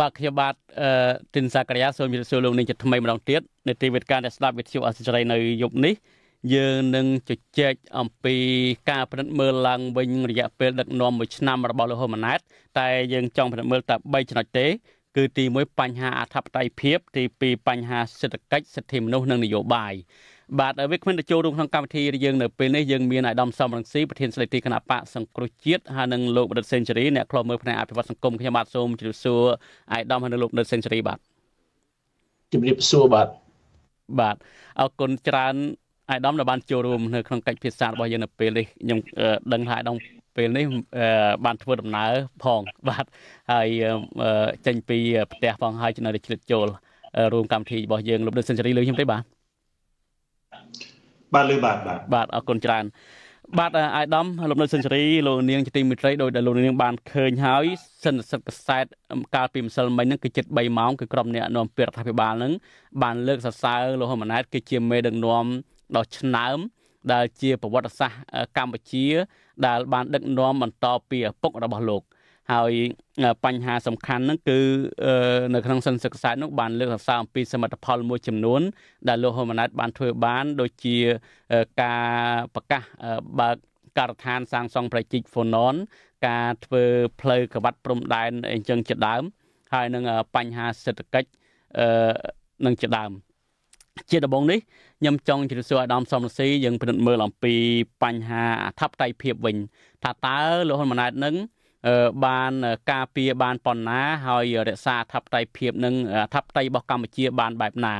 បាទខ្ញុំបាទអឺទីនសាករិយាសូមជម្រាបសួរលោកនាងជាថ្មីម្ដងទៀតនៅទីវេទិកាដែលស្ដាប់វិទ្យុអសិរ័យនៅយប់នេះយើងនឹងជជែកអំពីការពិនិត្យមើលឡើងវិញរយៈពេលដឹកនាំមួយឆ្នាំរបស់លោកហ៊ុនម៉ាណែតតែយើងចង់ពិនិត្យមើលតែ3ចំណុចទេគឺទី1បញ្ហាអធិបតេយ្យភាពទី2បញ្ហាសេដ្ឋកិច្ចសិទ្ធិមនុស្សនិងនយោបាយ បាទវាគ្មានទៅចូលរួមក្នុងកម្មវិធីយើងនៅពេលនេះយើងមានអាយដាមសំរងស៊ីប្រធានស្ដីទីគណៈបកសង្គ្រោះជាតិហើយនិងលោកបណ្ឌិតសេនស៊ូរីអ្នកខ្លមមើលផ្នែកអភិវឌ្ឍសង្គមខ្ញុំបាទសូមជម្រាបសួរអាយដាមហើយនិងលោកបណ្ឌិតសេនស៊ូរីបាទជម្រាបសួរបាទបាទអរគុណច្រើនអាយដាមដែលបានចូលរួមនៅក្នុងកិច្ចពិសារបស់យើងនៅពេលនេះខ្ញុំដឹងថាអាយដាមពេលនេះបានធ្វើដំណើរផងបាទហើយចេញពីផ្ទះផងហើយចំណុចឆ្លិតចូលរួមកម្មវិធីរបស់យើងលោកដិតសេនស៊ូរីលើខ្ញុំទេបាទ បាទលើបាទបាទបាទអរគុណច្រើនបាទអាយដាមលោកនៅសិនសេរីលោកនាងជាទីមិត្តរីដោយដែលលោកនាងបានឃើញហើយសិនសិទ្ធិកសែតកាលពីម្សិលមិញហ្នឹងគឺជិត3ម៉ោងគឺក្រុមអ្នកនាំពាក្យរដ្ឋាភិបាលហ្នឹងបានលើកសរសើរលោកហ៊ុនម៉ាណែតគឺជាមេដឹកនាំដ៏ឆ្នើមដែលជាប្រវត្តិសាស្ត្រកម្ពុជា ដែលបានដឹកនាំបន្តពីឪពុករបស់លោក ហើយបញ្ហាសំខាន់ហ្នឹងគឺនៅក្នុងសិនសិក្សានោះបានលើកសរសើរអំពីសមិទ្ធផលមួយចំនួន ដែលលោកហ៊ុនម៉ាណែតបានធ្វើបាន ដូចជាការប្រកាសបើកការដ្ឋានសាងសង់ប្រជិកហ្វូណនការធ្វើផ្លូវក្បាត់ព្រំដែនអីចឹងជាដើម ហើយនឹងបញ្ហាសេដ្ឋកិច្ចនឹងជាដើមជាដំបូងនេះខ្ញុំចង់ជម្រាបសួរអាដាមសំរស៊ីយើងពិនិត្យមើលអំពីបញ្ហាអធិបតេយ្យភាពវិញថាតើលោកហ៊ុនម៉ាណែតនឹង បានការពារបានប៉ុណ្ណា ហើយរក្សាអធិបតេយ្យភាពនិងអធិបតេយ្យរបស់កម្ពុជាបានបែបណា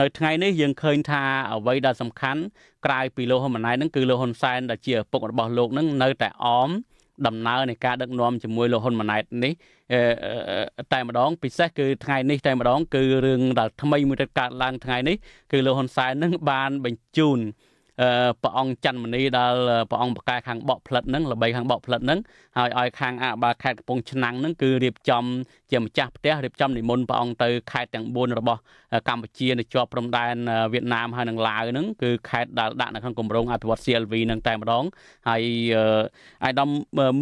នៅថ្ងៃនេះយើងឃើញថាអ្វីដែលសំខាន់ក្រៅពីលោកហ៊ុនម៉ាណែតហ្នឹងគឺលោកហ៊ុនសែនដែលជាឪពុករបស់លោកហ្នឹងនៅតែអមដំណើរនៃការដឹកនាំជាមួយលោកហ៊ុនម៉ាណែតនេះតែម្ដងពិសេសគឺថ្ងៃនេះតែម្ដងគឺរឿងដែលថ្មីមួយទៀតកើតឡើងថ្ងៃនេះគឺលោកហ៊ុនសែននឹងបានបញ្ជូន ព្រះអង្គច័ន្ទមនីដែលព្រះអង្គបកកែខាងបកផ្លិតហ្នឹងល្បីខាងបកផ្លិតហ្នឹងហើយឲ្យខាងអបាលខេត្តកំពង់ឆ្នាំងហ្នឹងគឺរៀបចំជាម្ចាស់ផ្ទះរៀបចំនិមន្តព្រះអង្គទៅខេត្តទាំង4របស់កម្ពុជានៅជាប់ព្រំដែនវៀតណាមហើយនិងឡាវហ្នឹងគឺខេត្តដែលដាក់នៅក្នុងគម្រោងអភិវឌ្ឍ CLV ហ្នឹងតែម្ដងហើយអាយដាម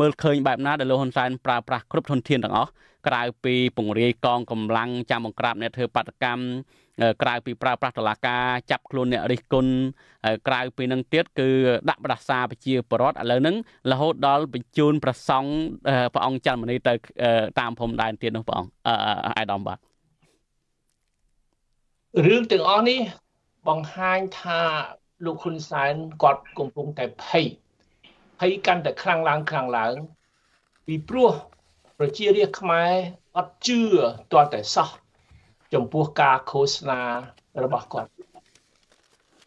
មើលឃើញបែបណាដែលលោកហ៊ុនសែនប្រើប្រាស់គ្រប់ធនធានទាំងអស់ក្រៅពីពង្រាយកងកម្លាំងចាំបង្ក្រាបអ្នកធ្វើបាតកម្ម ក្រៅពីប្រើប្រាស់តឡាការចាប់ខ្លួនអ្នករិះគន់ក្រៅពីនឹងទៀតគឺដាក់ផ្ដាសាប្រជាពលរដ្ឋឥឡូវហ្នឹងរហូតដល់បញ្ជូនប្រសង់ព្រះអង្គច័ន្ទមនីទៅតាមព្រំដែនទៀតនោះព្រះអង្គអាយដាមបាទរឿងទាំងអស់នេះបង្ហាញថាលោកហ៊ុនសែនគាត់កំពុងតែភ័យភ័យកាន់តែខ្លាំងឡើងខ្លាំងឡើងពីព្រោះប្រជារាស្ត្រខ្មែរអត់ជឿទាល់តែសោះ ចំពោះការឃោសនារបស់គាត់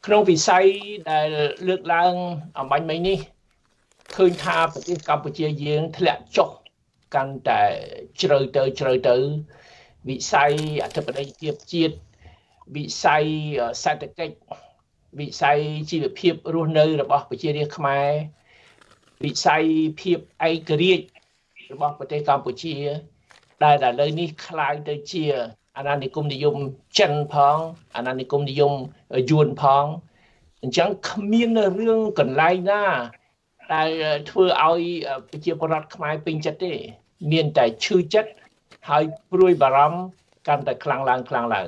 ក្នុងវិស័យដែលលើកឡើងអំបញ្ញមិញនេះឃើញថាប្រទេសកម្ពុជាយើងធ្លាក់ចុះកាន់តែជ្រៅទៅជ្រៅទៅវិស័យអធិបតេយ្យភាពជាតិវិស័យសេដ្ឋកិច្ចវិស័យជីវភាពរស់នៅរបស់ប្រជារាស្ត្រខ្មែរវិស័យភាពឯករាជ្យរបស់ប្រទេសកម្ពុជា ដែលឥឡូវនេះคล้ายទៅជា អាណានិគមនិយមចិនផងអាណានិគមនិយមយួនផងអញ្ចឹងគ្មានរឿងកន្លែងណាដែលធ្វើឲ្យប្រជាពលរដ្ឋខ្មែរពេញចិត្តទេ មានតែឈឺចិត្តហើយព្រួយបារម្ភកាន់តែខ្លាំងឡើងខ្លាំងឡើង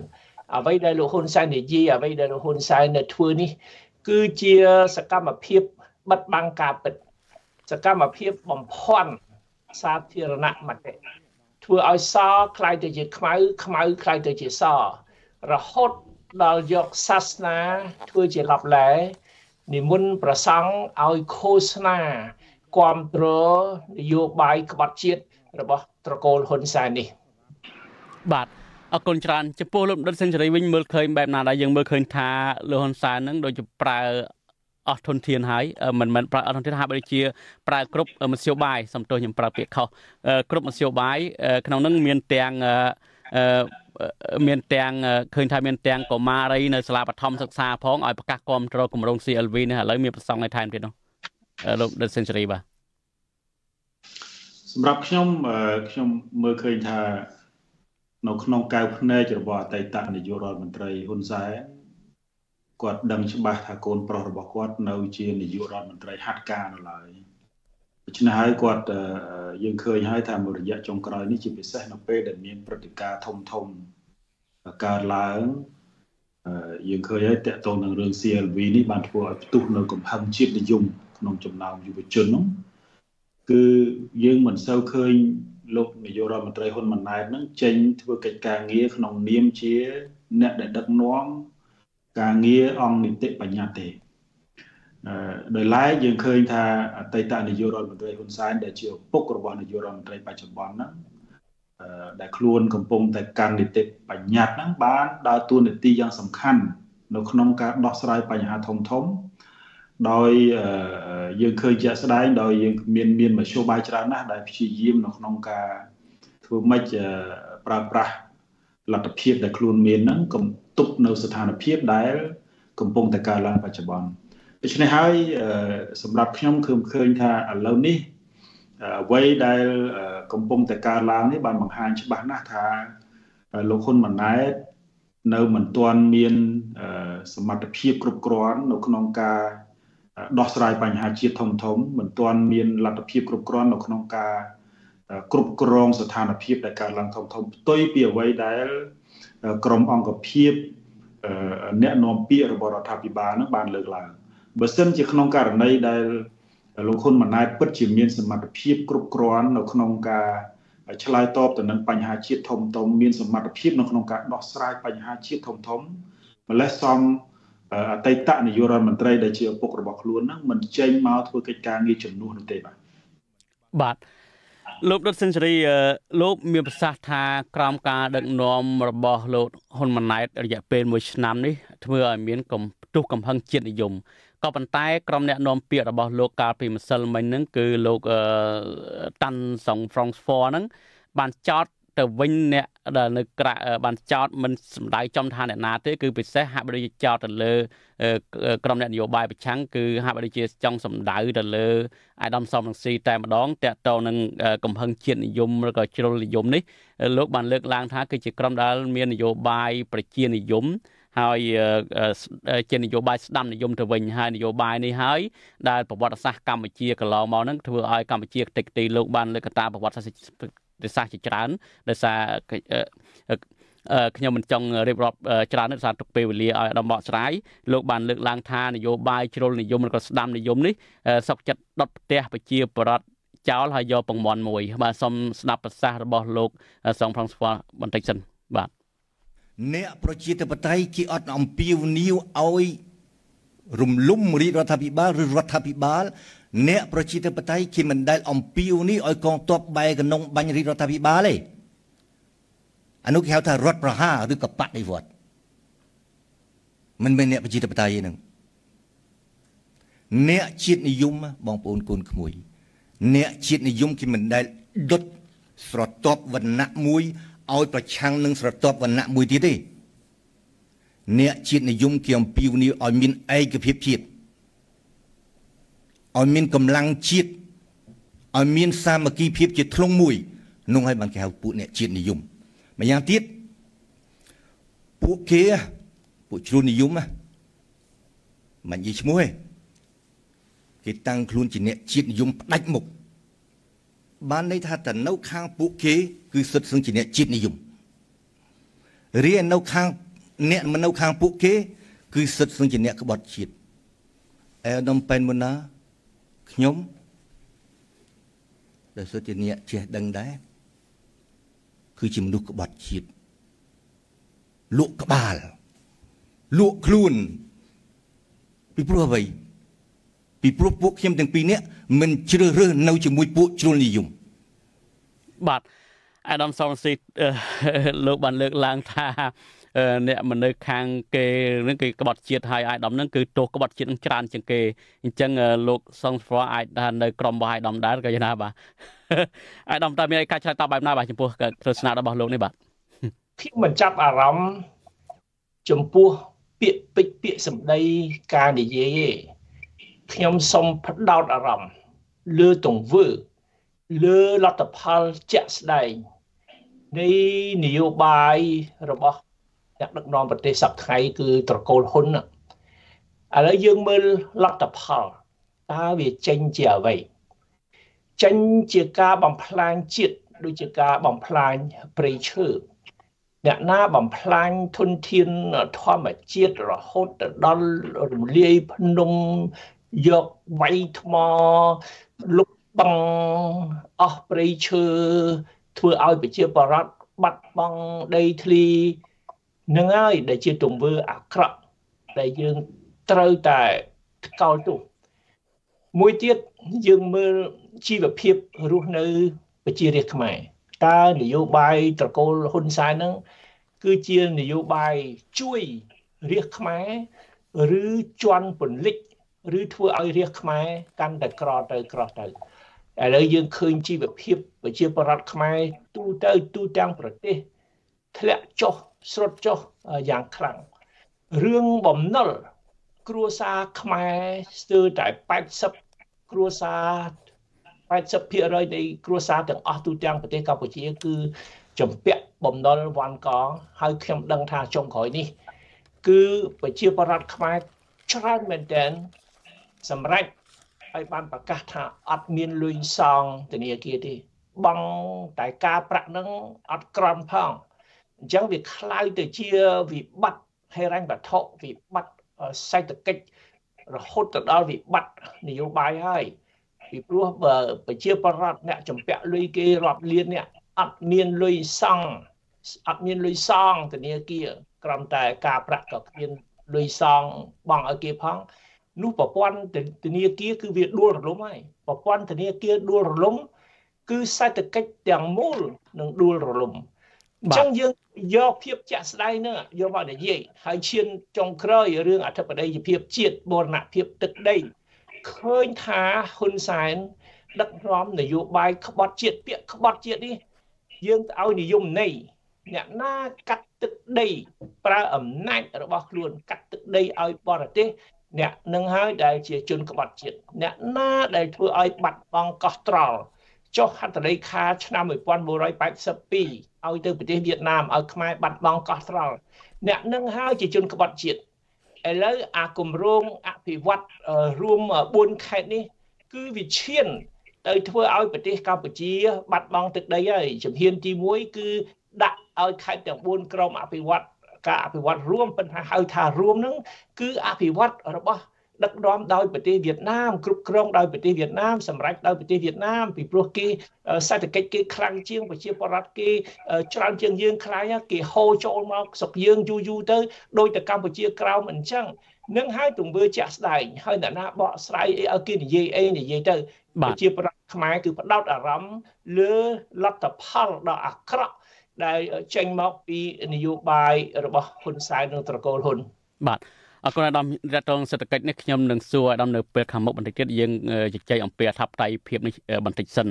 អ្វីដែលលោកហ៊ុនសែននិយាយអ្វីដែលលោកហ៊ុនសែននៅធ្វើនេះ គឺជាសកម្មភាពបិទបាំងការពិតសកម្មភាពបំភាន់សាធារណមតិ ធ្វើឲ្យសខ្លាយទៅជាខ្មៅខ្មៅខ្លាយទៅជាសរហូតដល់យកសាសនាធ្វើជាឡប់ឡែនិមន្តប្រសង់ឲ្យឃោសនាគ្រប់គ្រងនយោបាយក្បត់ជាតិរបស់ត្រកូលហ៊ុនសែននេះ បាទអរគុណច្រើនចំពោះលោកដិតសេនស៊ូរីវិញមើលឃើញបែបណាដែរយើងមើលឃើញថាលោកហ៊ុនសែននឹងដូចជាប្រើ អស់ធនធានហើយមិនមែនប្រើអស់ធនធានហាក់បីជាប្រើគ្រប់មធ្យោបាយសំទោសខ្ញុំប្រើពាក្យខុសគ្រប់មធ្យោបាយក្នុងនោះមានទាំងមានទាំងឃើញថាមានទាំងកុមារីនៅសាលាបឋមសិក្សាផងឲ្យប្រកាសគ្រប់គ្រងគម្រោង CLV នេះឥឡូវមានប្រសងឲ្យថែមទៀតនោះលោក The Century បាទសម្រាប់ខ្ញុំខ្ញុំមើលឃើញថានៅក្នុងកៅភ្នែករបស់អតីតនាយករដ្ឋមន្ត្រីហ៊ុនសែន គាត់ដឹងច្បាស់ថាកូនប្រុសរបស់គាត់នៅជានាយករដ្ឋមន្ត្រីហាត់ការនៅឡើយដូច្នេះហើយគាត់យើងឃើញហើយថាមួយរយៈចុងក្រោយនេះជាពិសេសនៅពេលដែលមានព្រឹត្តិការណ៍ធំធំកើតឡើងយើងឃើញហើយតកតងនឹងរឿង CLV នេះបានធ្វើឲ្យផ្ទុះនៅកំហឹងជាតិនិយមក្នុងចំណោមយុវជននោះគឺយើងមិនសូវឃើញលោកនាយករដ្ឋមន្ត្រីហ៊ុនម៉ាណែតនឹងចេញធ្វើកិច្ចការងារក្នុងនាមជាអ្នកដែលដឹកនាំ ការងារអង្គនីតិបញ្ញត្តិទេដោយឡែកយើងឃើញថាអតីតនាយករដ្ឋមន្ត្រីហ៊ុនសែនដែលជាឪពុករបស់នាយករដ្ឋមន្ត្រីបច្ចុប្បន្នហ្នឹងដែលខ្លួនកំពុងតែកាន់នីតិបញ្ញត្តិហ្នឹងបានដើរតួនាទីយ៉ាងសំខាន់នៅក្នុងការដោះស្រាយបញ្ហាធំធំដោយយើងឃើញជាក់ស្ដែងដោយយើងមានមានមធ្យោបាយច្រើនណាស់ដែលព្យាយាមនៅក្នុងការធ្វើម៉េចប្រើប្រាស់លទ្ធភាពដែលខ្លួនមានហ្នឹងកុំ ទប់នៅស្ថានភាពដែល កំពុងតែកើតឡើងបច្ចុប្បន្នដូច្នេះហើយសម្រាប់ខ្ញុំគឺឃើញថាឥឡូវនេះអ្វីដែលកំពុងតែកើតឡើងនេះបានបង្ហាញច្បាស់ណាស់ថាលោកហ៊ុនម៉ាណែតនៅមិនទាន់មានសមត្ថភាពគ្រប់គ្រាន់នៅក្នុងការដោះស្រាយបញ្ហាជាតិធំធំមិនទាន់មានលទ្ធភាពគ្រប់គ្រាន់នៅក្នុងការ គ្រប់គ្រងស្ថានភាពដែលកើតឡើងធំធំផ្ទុយពីអ្វីដែលក្រមអង្គភាពអ្នកនាំពាក្យរបស់រដ្ឋាភិបាលនឹងបានលើកឡើងបើសិនជាក្នុងករណីដែលលោកហ៊ុនម៉ាណែតពិតជាមានសមត្ថភាពគ្រប់គ្រាន់នៅក្នុងការឆ្លើយតបទៅនឹងបញ្ហាជាតិធំធំមានសមត្ថភាពនៅក្នុងការដោះស្រាយបញ្ហាជាតិធំធំម្លេះសំអតីតនាយករដ្ឋមន្ត្រីដែលជាឪពុករបស់ខ្លួនហ្នឹងមិនចេញមកធ្វើកិច្ចការងារជំនួសនោះទេបាទបាទ លោកដុតសេនស៊ូរីលោកមានប្រសាសន៍ថាក្រោមការដឹកនាំរបស់លោកហ៊ុនម៉ាណែតរយៈពេល1ឆ្នាំនេះធ្វើឲ្យមានកំទុះកំហឹងជាតិនិយមក៏ប៉ុន្តែក្រុមអ្នកនាំពាក្យរបស់លោកកាលពីម្សិលមិញហ្នឹងគឺលោកតាន់សុងហ្វ្រង់ស្ហ្វ័រហ្នឹងបានចោត ទៅវិញអ្នកដែលនៅក្រៅបានចោតមិនសំដៅចំថាអ្នកណាទេគឺពិសេសហាក់បីដូចចោតទៅលើក្រុមអ្នកនយោបាយប្រឆាំងគឺហាក់បីដូចជាចង់សំដៅទៅលើអាដាមសំរងស៊ីតែម្ដងតកតទៅនឹងកំហឹងជាតិនិយមឬក៏ជ្រុលនិយមនេះលោកបានលើកឡើងថាគឺជាក្រុមដែលមាននយោបាយប្រជានិយមហើយជានយោបាយស្ដាំនិយមទៅវិញហើយនយោបាយនេះហើយដែលប្រវត្តិសាស្ត្រកម្ពុជាកន្លងមកហ្នឹងធ្វើឲ្យកម្ពុជាតិចទីលោកបានលើកកតាប្រវត្តិសាស្ត្រ សាស្ត្រជាច្រើនដោយសារខ្ញុំមិនចង់រៀបរាប់ច្រើនទេសារទុកពេលវេលាឲ្យដល់បកស្រាយលោកបានលើកឡើងថានយោបាយជ្រុលនិយមឬក៏ស្ដាំនិយមនេះសុកចិត្តដុតផ្ទះប្រជាប្រដ្ឋចោលហើយយកពងមន់មួយ បាទសូមស្ដាប់ប្រសាសន៍របស់លោកសងផុងស្វាបន្តិចសិនបាទអ្នកប្រជាធិបតេយ្យគេអត់អំពាវនាវឲ្យ រំលំរាជរដ្ឋាភិបាលឬរដ្ឋាភិបាលអ្នកប្រជាធិបតេយ្យគេមិនដែលអំពាវនាវឲ្យកងទ័ពបែកកណ្ដុងបាញ់រាជរដ្ឋាភិបាលទេអានោះគេហៅថារដ្ឋប្រហារឬក៏បដិវត្តមិនមែនអ្នកប្រជាធិបតេយ្យទេនឹងអ្នកជាតិនិយមបងប្អូនកូនក្មួយ អ្នកជាតិនិយមគេមិនដែលដុតស្រទាប់វណ្ណៈមួយឲ្យប្រឆាំងនឹងស្រទាប់វណ្ណៈមួយទៀតទេ អ្នកជាតិនិយមគេអំពាវនាវឲ្យមានឯកភាពជាតិឲ្យមានកម្លាំងជាតិឲ្យមានសាមគ្គីភាពជាធ្លុងមួយនោះឲ្យបានគេហៅពួកអ្នកជាតិនិយមម្យ៉ាងទៀតពួកគេពួកជ្រុលនិយមមិននិយាយឈ្មោះទេគេតាំងខ្លួនជាអ្នកជាតិនិយមផ្ដាច់មុខបានន័យថាតនៅខាងពួកគេ គឺសុទ្ធសឹងជាអ្នកជាតិនិយមរៀននៅខាង អ្នកមិននៅខាងពួកគេ គឺសុទ្ធសឹងជាអ្នកក្បត់ជាតិអេដាមប៉ែនមុនណាខ្ញុំដែលសុទ្ធជាអ្នកចេះដឹងដែរគឺជាមនុស្សក្បត់ជាតិលក់ក្បាលលក់ខ្លួន ពីព្រោះអ្វីពីព្រោះពួកខ្ញុំទាំងពីរនាក់មិនជ្រើសរើសនៅជាមួយពួកជ្រុលនិយមបាទអាដាមសុនស៊ីលោកបានលើកឡើងថា អ្នកមកនៅខាងគេនឹងគេក្បត់ជាតិហើយអាយដាមនឹងគឺទោសក្បត់ជាតិនឹងច្រើនជាងគេអញ្ចឹងលោកសុងហ្វ្រអាចថានៅក្រមរបស់អាយដាមដែរក៏យ៉ាងណាបាទអាយដាមតើមានឯកការឆ្លើយតបបែបណាបាទចំពោះទស្សនៈរបស់លោកនេះបាទខ្ញុំមិនចាប់អារម្មណ៍ចំពោះពាក្យពេចពាក្យសម្ដីការនិយាយទេខ្ញុំសូមផ្ដោតអារម្មណ៍លើទង្វើលើលទ្ធផលជាក់ស្ដែងនៃនយោបាយរបស់ អ្នកដឹកនាំប្រទេសសប្តាហ៍គឺត្រកូលហ៊ុនឥឡូវយើងមើលលទ្ធផលតើវាចេញជាអ្វីចេញជាការបំផ្លាញជាតិដូចជាការបំផ្លាញព្រៃឈើអ្នកណាបំផ្លាញធនធានធម្មជាតិរហូតទៅដល់រំលាយភ្នំយកវាយថ្មលុបបងអស់ព្រៃឈើធ្វើឲ្យប្រជាបរតបាត់បង់ដីធ្លី នឹងហើយដែលជាទង្វើអាក្រក់ដែលយើងត្រូវតែកោតទោសមួយទៀតយើងមើលជីវភាពរស់នៅប្រជារាស្ត្រខ្មែរតើនយោបាយត្រកូលហ៊ុនសែនហ្នឹងគឺជានយោបាយជួយរាស្ត្រខ្មែរឬជន់ពន្លិចឬធ្វើឲ្យរាស្ត្រខ្មែរកាន់តែក្រទៅក្រទៅឥឡូវយើងឃើញជីវភាពប្រជាប្រដ្ឋខ្មែរទូទៅទូទាំងប្រទេសធ្លាក់ចុះ ស្រុតចុះយ៉ាងខ្លាំងរឿងបំណុលគ្រួសារខ្មែរស្ទើរតែ80គ្រួសារ80%នៃគ្រួសារទាំងអស់ទូទាំងប្រទេសកម្ពុជា គឺចំពាក់បំណុលវ៉ាន់កងហើយខ្ញុំដឹងថាចុងក្រោយនេះ គឺប្រជាប្រដ្ឋខ្មែរច្រើនមែនទែនសម្រាប់ឲ្យបានប្រកាសថាអត់មានលុយសងធនាគារទេបង់តែការប្រាក់នឹងអត់ក្រំផង អញ្ចឹងវាคล้ายទៅជាវិបត្តិហេរញ្ញវត្ថុវិបត្តិសេដ្ឋកិច្ចរហូតទៅដល់វិបត្តិនយោបាយហើយពីព្រោះបើប្រជាប្រដ្ឋអ្នកចំពាក់លុយគេរាប់លានអ្នកអត់មានលុយសង់អត់មានលុយសងធនាគារក្រំតែការប្រាក់ក៏គ្មានលុយសងបង់ឲ្យគេផងនោះប្រព័ន្ធធនាគារគឺវាដួលរលំហើយប្រព័ន្ធធនាគារដួលរលំគឺសេដ្ឋកិច្ចទាំងមូលនឹងដួលរលំ អញ្ចឹងយើងយកភាពជាក់ស្ដែងហ្នឹងយកមកនិយាយហើយឈានចុងក្រោយរឿងអធិបតេយ្យភាពជាតិបូរណភាពទឹកដីឃើញថាហ៊ុនសែនដឹកនាំនយោបាយក្បត់ជាតិពាក្យក្បត់ជាតិនេះយើងទៅឲ្យនិយមន័យអ្នកណាកាត់ទឹកដីប្រើអំណាចរបស់ខ្លួនកាត់ទឹកដីឲ្យបរទេសអ្នកនឹងហើយដែលជាជនក្បត់ជាតិអ្នកណាដែលធ្វើឲ្យបាត់បង់កោះត្រល់ ចុះហត្ថលេខាឆ្នាំ1982ឲ្យទៅប្រទេសវៀតណាមឲ្យខ្មែរបាត់បង់កោះត្រល់អ្នកនឹងហើយជាជនក្បត់ជាតិឥឡូវអាគម្រោងអភិវឌ្ឍរួម4ខេត្តនេះ គឺវាឈាន ទៅធ្វើឲ្យប្រទេសកម្ពុជា បាត់បង់ទឹកដីហើយជំហានទី1គឺដាក់ឲ្យខេត្តទាំង4ក្រុមអភិវឌ្ឍការអភិវឌ្ឍរួមប៉ុន្តែហៅថារួមហ្នឹងគឺអភិវឌ្ឍរបស់ ដឹកនាំដោយប្រទេសវៀតណាមគ្រប់គ្រងដោយប្រទេសវៀតណាមសម្រាប់ដោយប្រទេសវៀតណាមពីព្រោះគេសេដ្ឋកិច្ចគេខ្លាំងជាងប្រជាពលរដ្ឋគេច្រើនជាងយើងខ្លាំងគេហូរចូលមកស្រុកយើងយូរយូរទៅដោយតែកម្ពុជាក្រោមអញ្ចឹងនឹងហើយទង្វើជាក់ស្ដែងហើយអ្នកណាបកស្រាយអីឲ្យគេនិយាយអីនិយាយទៅប្រជាប្រដ្ឋខ្មែរគឺផ្ដោតអារម្មណ៍លើលទ្ធផលដ៏អាក្រក់ដែលចេញមកពីនយោបាយរបស់ហ៊ុនសែននិងត្រកូលហ៊ុនបាទ អរគុណអាដាមរតងសេដ្ឋកិច្ចនេះខ្ញុំនឹងសួរអាដាមនៅពេលខាងមុខបន្តិចទៀតយើងជជែកអំពីអធិបតេយ្យភាពនេះបន្តិចសិន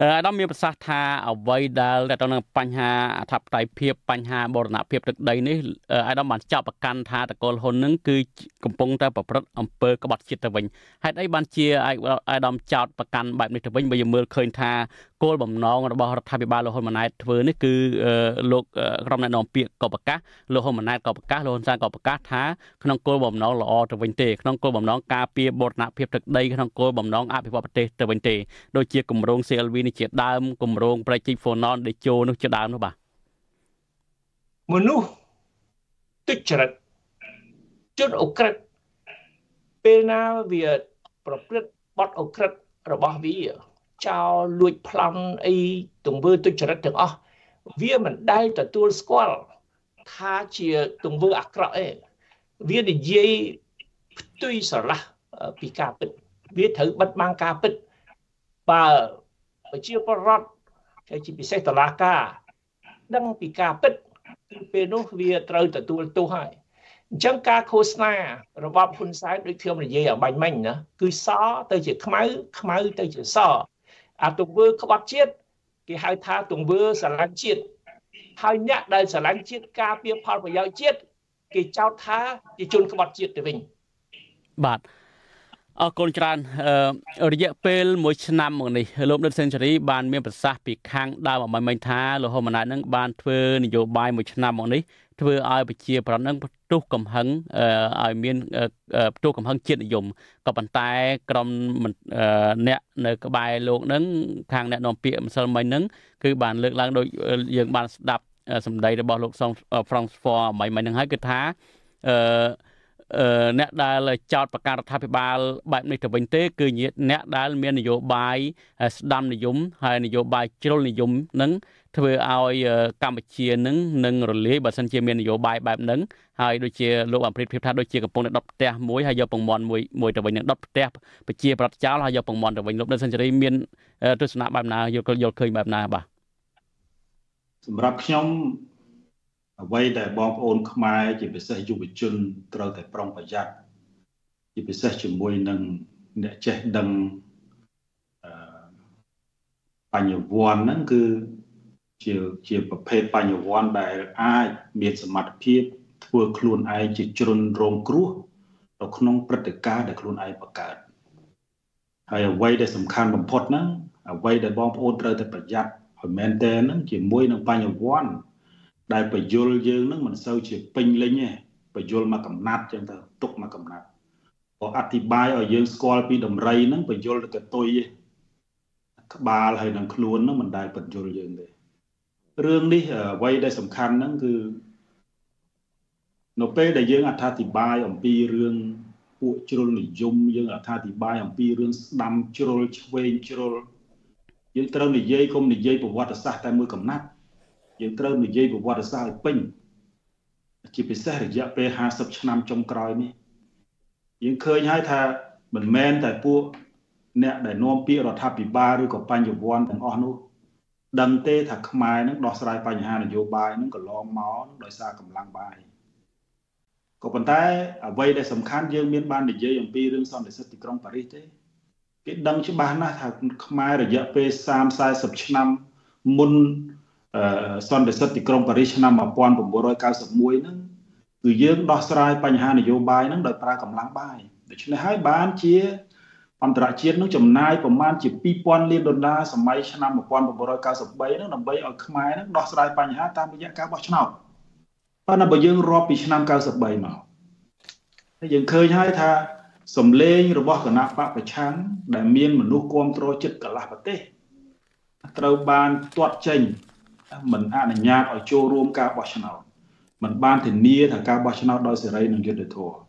អាដាមមានប្រសាសន៍ថាអ្វីដែលតទៅនឹងបញ្ហាអធិបតេយ្យភាពបញ្ហាបរណភាពទឹកដីនេះអាដាមបានចាប់ប្រកាន់ថាតកូលហ៊ុននឹងគឺកំពុងតែប្រព្រឹត្តអំពើក្បត់ជាតិទៅវិញហេតុអីបានជាអាដាមចោតប្រកាន់បែបនេះទៅវិញបើយើងមើលឃើញថាគោលបំណងរបស់រដ្ឋាភិបាលលោកហ៊ុនម៉ាណែតធ្វើនេះគឺលោកក្រុមអ្នកនាំពាក្យក៏ប្រកាសលោកហ៊ុនម៉ាណែតក៏ប្រកាសលោកហ៊ុនសែនក៏ប្រកាសថាក្នុងគោលបំណងល្អទៅវិញទេក្នុងគោលបំណងការពារបូរណភាពទឹកដីក្នុងគោលបំណងអភិវឌ្ឍប្រទេសទៅវិញទេដូចជាគម្រោង CLV នេះជាដើមគម្រោងប្រជិកហ្វូណនដេជោនោះជាដើមនោះបាទមនុស្សទុច្ចរិតជនអក្រិតពេលណាវាប្រព្រឹត្តបទអក្រិតរបស់វា ចោលលួចប្លន់អីទង្វើទុច្ចរិតទាំងអស់វាមិនដែលទទួលស្គាល់ថាជាទង្វើអាក្រក់ទេវានិយាយផ្ទុយស្រឡះពីការពិតវាត្រូវបិទបាំងការពិតបើប្រជាពលរដ្ឋជាពិសេសតឡាការដឹងពីការពិតគឺពេលនោះវាត្រូវទទួលទោសហើយអញ្ចឹងការឃោសនារបស់ហ៊ុនសែនដូចខ្ញុំនិយាយឲ្យបាញ់មិញណាគឺសទៅជាខ្មៅខ្មៅទៅជាស អាទង្វើក្បត់ជាតិគេហៅថាទង្វើស្រឡាញ់ជាតិហើយអ្នកដែលស្រឡាញ់ជាតិការពារផលប្រយោជន៍ជាតិគេចោទថាជាជនក្បត់ជាតិទៅវិញបាទអរគុណច្រើនរយៈពេល1ឆ្នាំមកនេះលោកដិតសេនស៊ូរីបានមានប្រសាសន៍ពីខាងដើមអមមិញថាលោកហ៊ុនម៉ាណែតនឹងបានធ្វើនយោបាយមួយឆ្នាំមកនេះ ធ្វើឲ្យប្រជាប្រដ្ឋនឹងផ្ទុះកំហឹងឲ្យមានផ្ទុះកំហឹងជាតិនិយមក៏ប៉ុន្តែក្រុមអ្នកនៅក្បែរលោកនឹងខាងអ្នកនាំពាក្យម្សិលមិញនឹងគឺបានលើកឡើងដោយយើងបានស្ដាប់សម្ដីរបស់លោកសុង France for មិញមិញនឹងហើយគឺថាអឺអ្នកដែលចោតប្រកាសរដ្ឋាភិបាលបែបនេះទៅវិញទេ គឺអ្នកដែលមាននយោបាយស្ដាំនិយមហើយនយោបាយជ្រុលនិយមនឹង ធ្វើឲ្យកម្ពុជានឹងនឹងរលាយបើសិនជាមាននយោបាយបែបហ្នឹងហើយដូចជាលោកអមព្រិតភាពថាដូចជាកំពុងតែដុតផ្ទះមួយហើយយកពងមន់មួយមួយទៅវិញនឹងដុតផ្ទះប្រជាប្រដ្ឋចោលហើយយកពងមន់ទៅវិញលោកនៅសេនស៊ូរីមានទស្សនៈបែបណាយល់យល់ឃើញបែបណាបាទសម្រាប់ខ្ញុំអ្វីដែលបងប្អូនខ្មែរជាពិសេសយុវជនត្រូវតែប្រុងប្រយ័ត្នជាពិសេសជាមួយនឹងអ្នកចេះដឹងបញ្ញវន្តហ្នឹងគឺ ជាជាប្រភេទបញ្ញវន្តដែលអាចមានសមត្ថភាពធ្វើខ្លួនឯងជាជ្រុនរងគ្រោះនៅក្នុងព្រឹត្តិការណ៍ដែលខ្លួនឯងបង្កើតហើយអ្វីដែលសំខាន់បំផុតហ្នឹងអ្វីដែលបងប្អូនត្រូវតែប្រយ័ត្នឲ្យមែនតើហ្នឹងជាមួយនឹងបញ្ញវន្តដែលបយលយើងនឹងមិនសូវជាពេញលេញទេបយលមកកំណាត់ចឹងទៅទុកមកកំណាត់ក៏អធិប្បាយឲ្យយើងស្គាល់ពីដំរីហ្នឹងបយលទៅកតុយទេក្បាលហើយនឹងខ្លួនហ្នឹងមិនដែលបញ្យលយើងទេ រឿងនេះអ្វីដែលសំខាន់ហ្នឹងគឺនៅពេលដែលយើងអត្ថាធិប្បាយអំពីរឿងពួកជ្រុលនិយមយើងអត្ថាធិប្បាយអំពីរឿងស្ដាំជ្រុលឆ្វេងជ្រុលយើងត្រូវនិយាយកុំនិយាយប្រវត្តិសាស្ត្រតែមួយកំណាត់យើងត្រូវនិយាយប្រវត្តិសាស្ត្រឲ្យពេញជាពិសេសរយៈពេល50ឆ្នាំចុងក្រោយនេះយើងឃើញហើយថាមិនមែនតែពួកអ្នកដែលនាំពាក្យរដ្ឋាភិបាលឬក៏បញ្ញវន្តទាំងអស់នោះ ដឹងទេថាខ្មែរនឹងដោះស្រាយបញ្ហានយោបាយនឹងកន្លងមកដោយសារកម្លាំងបាយក៏ប៉ុន្តែអ្វីដែលសំខាន់យើងមានបាននិយាយអំពីរឿងសន្តិសុខទីក្រុងប៉ារីសទេគេដឹងច្បាស់ណាស់ថាខ្មែររយៈពេល30 40ឆ្នាំមុនសន្តិសុខទីក្រុងប៉ារីសឆ្នាំ1991ហ្នឹងគឺយើងដោះស្រាយបញ្ហានយោបាយហ្នឹងដោយប្រើកម្លាំងបាយដូច្នេះហើយបានជា អន្តរជាតិនឹងចំណាយប្រមាណជា2000លានដុល្លារសម័យឆ្នាំ1993ហ្នឹងដើម្បីឲ្យខ្មែរហ្នឹងដោះស្រាយបញ្ហាតាមរយៈការបោះឆ្នោតប៉ុន្តែបើយើងរាប់ពីឆ្នាំ93មកហើយយើងឃើញហើយថាសំឡេងរបស់គណៈបកប្រឆាំងដែលមានមនុស្សគ្រប់គ្រងចិត្តកន្លះប្រទេសត្រូវបានទាត់ចេញមិនអនុញ្ញាតឲ្យចូលរួមការបោះឆ្នោតมันបានធានាថាការបោះឆ្នោតដោយសេរីនិងយុត្តិធម៌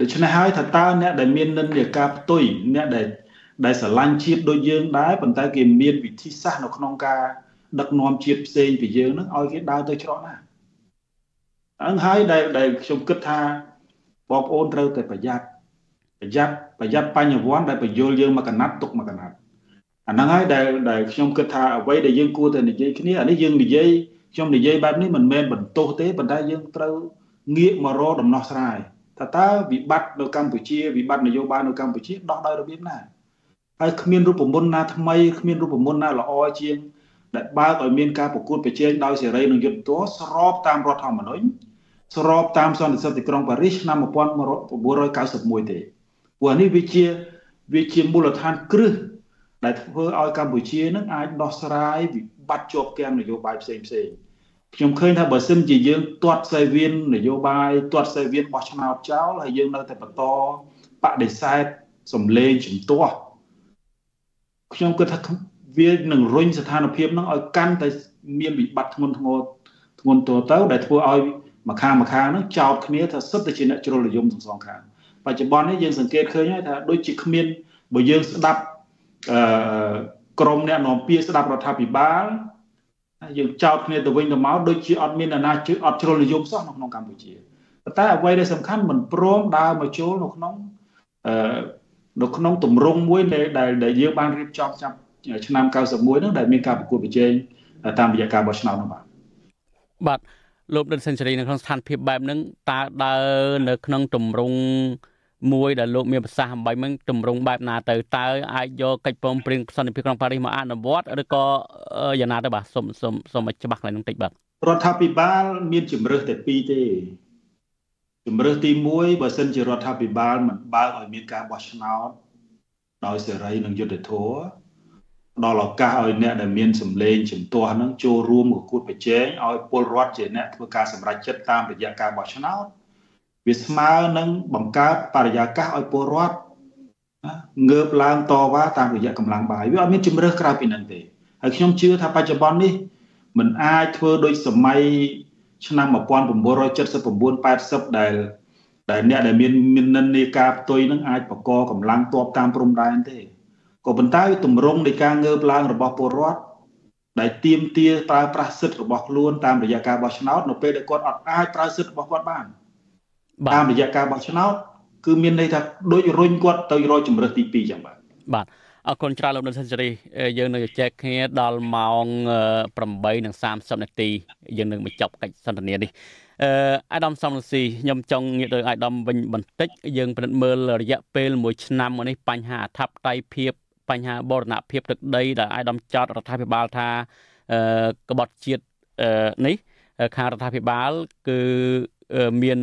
ដូច្នេះហើយថាតើអ្នកដែលមាននិន្នាការផ្ទុយអ្នកដែលដែលស្រឡាញ់ជាតិដូចយើងដែរប៉ុន្តែគេមានវិធីសាស្ត្រនៅក្នុងការដឹកនាំជាតិផ្សេងពីយើងនឹងឲ្យគេដើរទៅច្រកណាអញ្ចឹងហើយដែលដែលខ្ញុំគិតថាបងប្អូនត្រូវតែប្រយ័ត្នប្រយ័ត្នប្រយ័ត្នបញ្ញវន្តដែលបញ្យលយើងមកកណាត់ទុកមកកណាត់អាហ្នឹងហើយដែលដែលខ្ញុំគិតថាអ្វីដែលយើងគួរតែនិយាយគ្នាអានេះយើងនិយាយខ្ញុំនិយាយបែបនេះមិនមែនបន្ទោសទេប៉ុន្តែយើងត្រូវងាកមករកដំណោះស្រាយ ថាតើវិបត្តិនៅកម្ពុជាវិបត្តិនយោបាយនៅកម្ពុជាដោះដោយរបៀបណាហើយគ្មានរូបមន្តណាថ្មីគ្មានរូបមន្តណាល្អជាងដែលបើកឲ្យមានការប្រកួតប្រជែងដោយសេរីនិងយុត្តិធម៌ស្របតាមរដ្ឋធម្មនុញ្ញស្របតាមសន្តិសុខទីក្រុងប៉ារីសឆ្នាំ1991ទេព្រោះនេះវាជាវាជាមូលដ្ឋានគ្រឹះដែលធ្វើឲ្យកម្ពុជានឹងអាចដោះស្រាយវិបត្តិជាប់គាំងនយោបាយផ្សេងផ្សេង ខ្ញុំឃើញថាបើសិនជាយើងទាត់សេវៀននយោបាយទាត់សេវៀនបោះឆ្នោតចោលហើយយើងនៅតែបន្តបដិសេធសំលេងជំទាស់ខ្ញុំគិតថាវានឹងរុញស្ថានភាពហ្នឹងឲ្យកាន់តែមានវិបត្តិធ្ងន់ធ្ងរធ្ងន់ទោទៅ ដែលធ្វើឲ្យម្ខាងម្ខាងហ្នឹងចោតគ្នាថាសិតតែជាអ្នកជ្រុលនិយមទាំងសងខាងបច្ចុប្បន្ននេះយើងសង្កេតឃើញហើយថាដូចជាគ្មានបើយើងស្ដាប់អឺក្រមអ្នកនាំពាក្យស្ដាប់រដ្ឋាភិបាល យើងចោទគ្នាទៅវិញទៅមកដូចជាអត់មានអាណាជឿអត់ជ្រុលនិយមសោះនៅក្នុងកម្ពុជាប៉ុន្តែអ្វីដែលសំខាន់មិនព្រមដើរមកចូលនៅក្នុងអឺនៅក្នុងទម្រង់មួយដែលដែលយើងបានរៀបចំចាប់ឆ្នាំ91ហ្នឹងដែលមានការប្រកួតប្រជែងតាមរយៈការបោះឆ្នោតនោះបាទបាទលោកដិនសេនស៊ូរីនៅក្នុងស្ថានភាពបែបហ្នឹងតើដើរនៅក្នុងទម្រង់ មួយដែលលោកមានប្រសាសន៍អំបីមិញទម្រង់បែបណាទៅតើអាចយកកិច្ចព្រមព្រៀងសន្តិភាពក្រុងប៉ារីសមកអនុវត្តឬក៏យ៉ាងណាទៅបាទសូមសូមសូមឲ្យច្បាស់កន្លែងនោះតិចបាទរដ្ឋាភិបាលមានជំរើសតែពីរទេជំរើសទី1បើសិនជារដ្ឋាភិបាលមិនបើកឲ្យមានការបោះឆ្នោតដោយសេរីនិងយុត្តិធម៌ដល់ឱកាសឲ្យអ្នកដែលមានសម្លេងជំទាស់ហ្នឹងចូលរួមប្រកួតប្រជែងឲ្យពលរដ្ឋជាអ្នកធ្វើការសម្រេចចិត្តតាមរយៈការបោះឆ្នោត វាស្មើនឹងបង្កើតបរិយាកាសឲ្យពលរដ្ឋងើបឡើងតវ៉ាតាមរយៈកម្លាំងបាយវាអត់មានជំរើសក្រៅពីនឹងទេហើយខ្ញុំជឿថាបច្ចុប្បន្ននេះมันអាចធ្វើដូចសម័យឆ្នាំ1979 80ដែលដែលអ្នកដែលមានមាននិន្នាការផ្ទុយនឹងអាចបកកកម្លាំងទ័ពតាមព្រំដែនទេក៏ប៉ុន្តែទម្រង់នៃការងើបឡើងរបស់ពលរដ្ឋដែលទៀមទាប្រើប្រាស់សិទ្ធិរបស់ខ្លួនតាមរយៈការបោះឆ្នោតនៅពេលដែលគាត់អត់អាចប្រើសិទ្ធិរបស់គាត់បាន តាមរយៈការបោះឆ្នោតគឺមានន័យថាដូចរុញគាត់ទៅរកជំរើសទី2ចឹងបាទបាទអរគុណច្រើនលោកនុនសេនស៊ូរីយើងនៅចែកគ្នាដល់ម៉ោង8:30នាទីយើងនឹងបញ្ចប់កិច្ចសន្ទនានេះអឺអាដាមសំរងស៊ីខ្ញុំចង់ងាកទៅអាដាមវិញបន្តិចយើងពិនិត្យមើលរយៈពេល1ឆ្នាំមកនេះបញ្ហាអធិបតេយ្យភាពបញ្ហាបរណភាពទឹកដីដែលអាដាមចោតរដ្ឋាភិបាលថាអឺក្បត់ជាតិនេះខាងរដ្ឋាភិបាលគឺមាន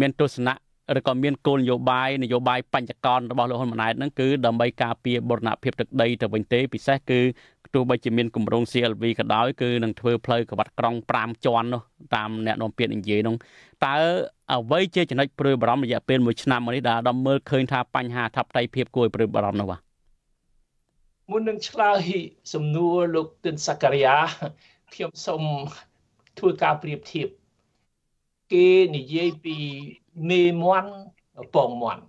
មានទស្សនៈឬក៏មានគោលនយោបាយនយោបាយបញ្ចកនរបស់លោកហ៊ុនម៉ាណែតហ្នឹងគឺដើម្បីការពារបូរណភាពទឹកដីទៅវិញទេពិសេសគឺទោះបីជាមានគម្រោង CLV ក៏ដោយគឺនឹងធ្វើផ្លូវក្បាត់ក្រុង5ជាន់នោះតាមអ្នកនាំពាក្យនិយាយនោះតើអ្វីជាចំណុចព្រួយបារម្ភរយៈពេល1ឆ្នាំមកនេះដែលអាដាមមើលឃើញថាបញ្ហាថាបតៃភាពគួរឲ្យព្រួយបារម្ភនោះបាទមុននឹងឆ្លើយសំណួរលោកទិនសករិយាខ្ញុំសូមធ្វើការប្រៀបធៀប គេនិយាយពីមេមន់ពងមន់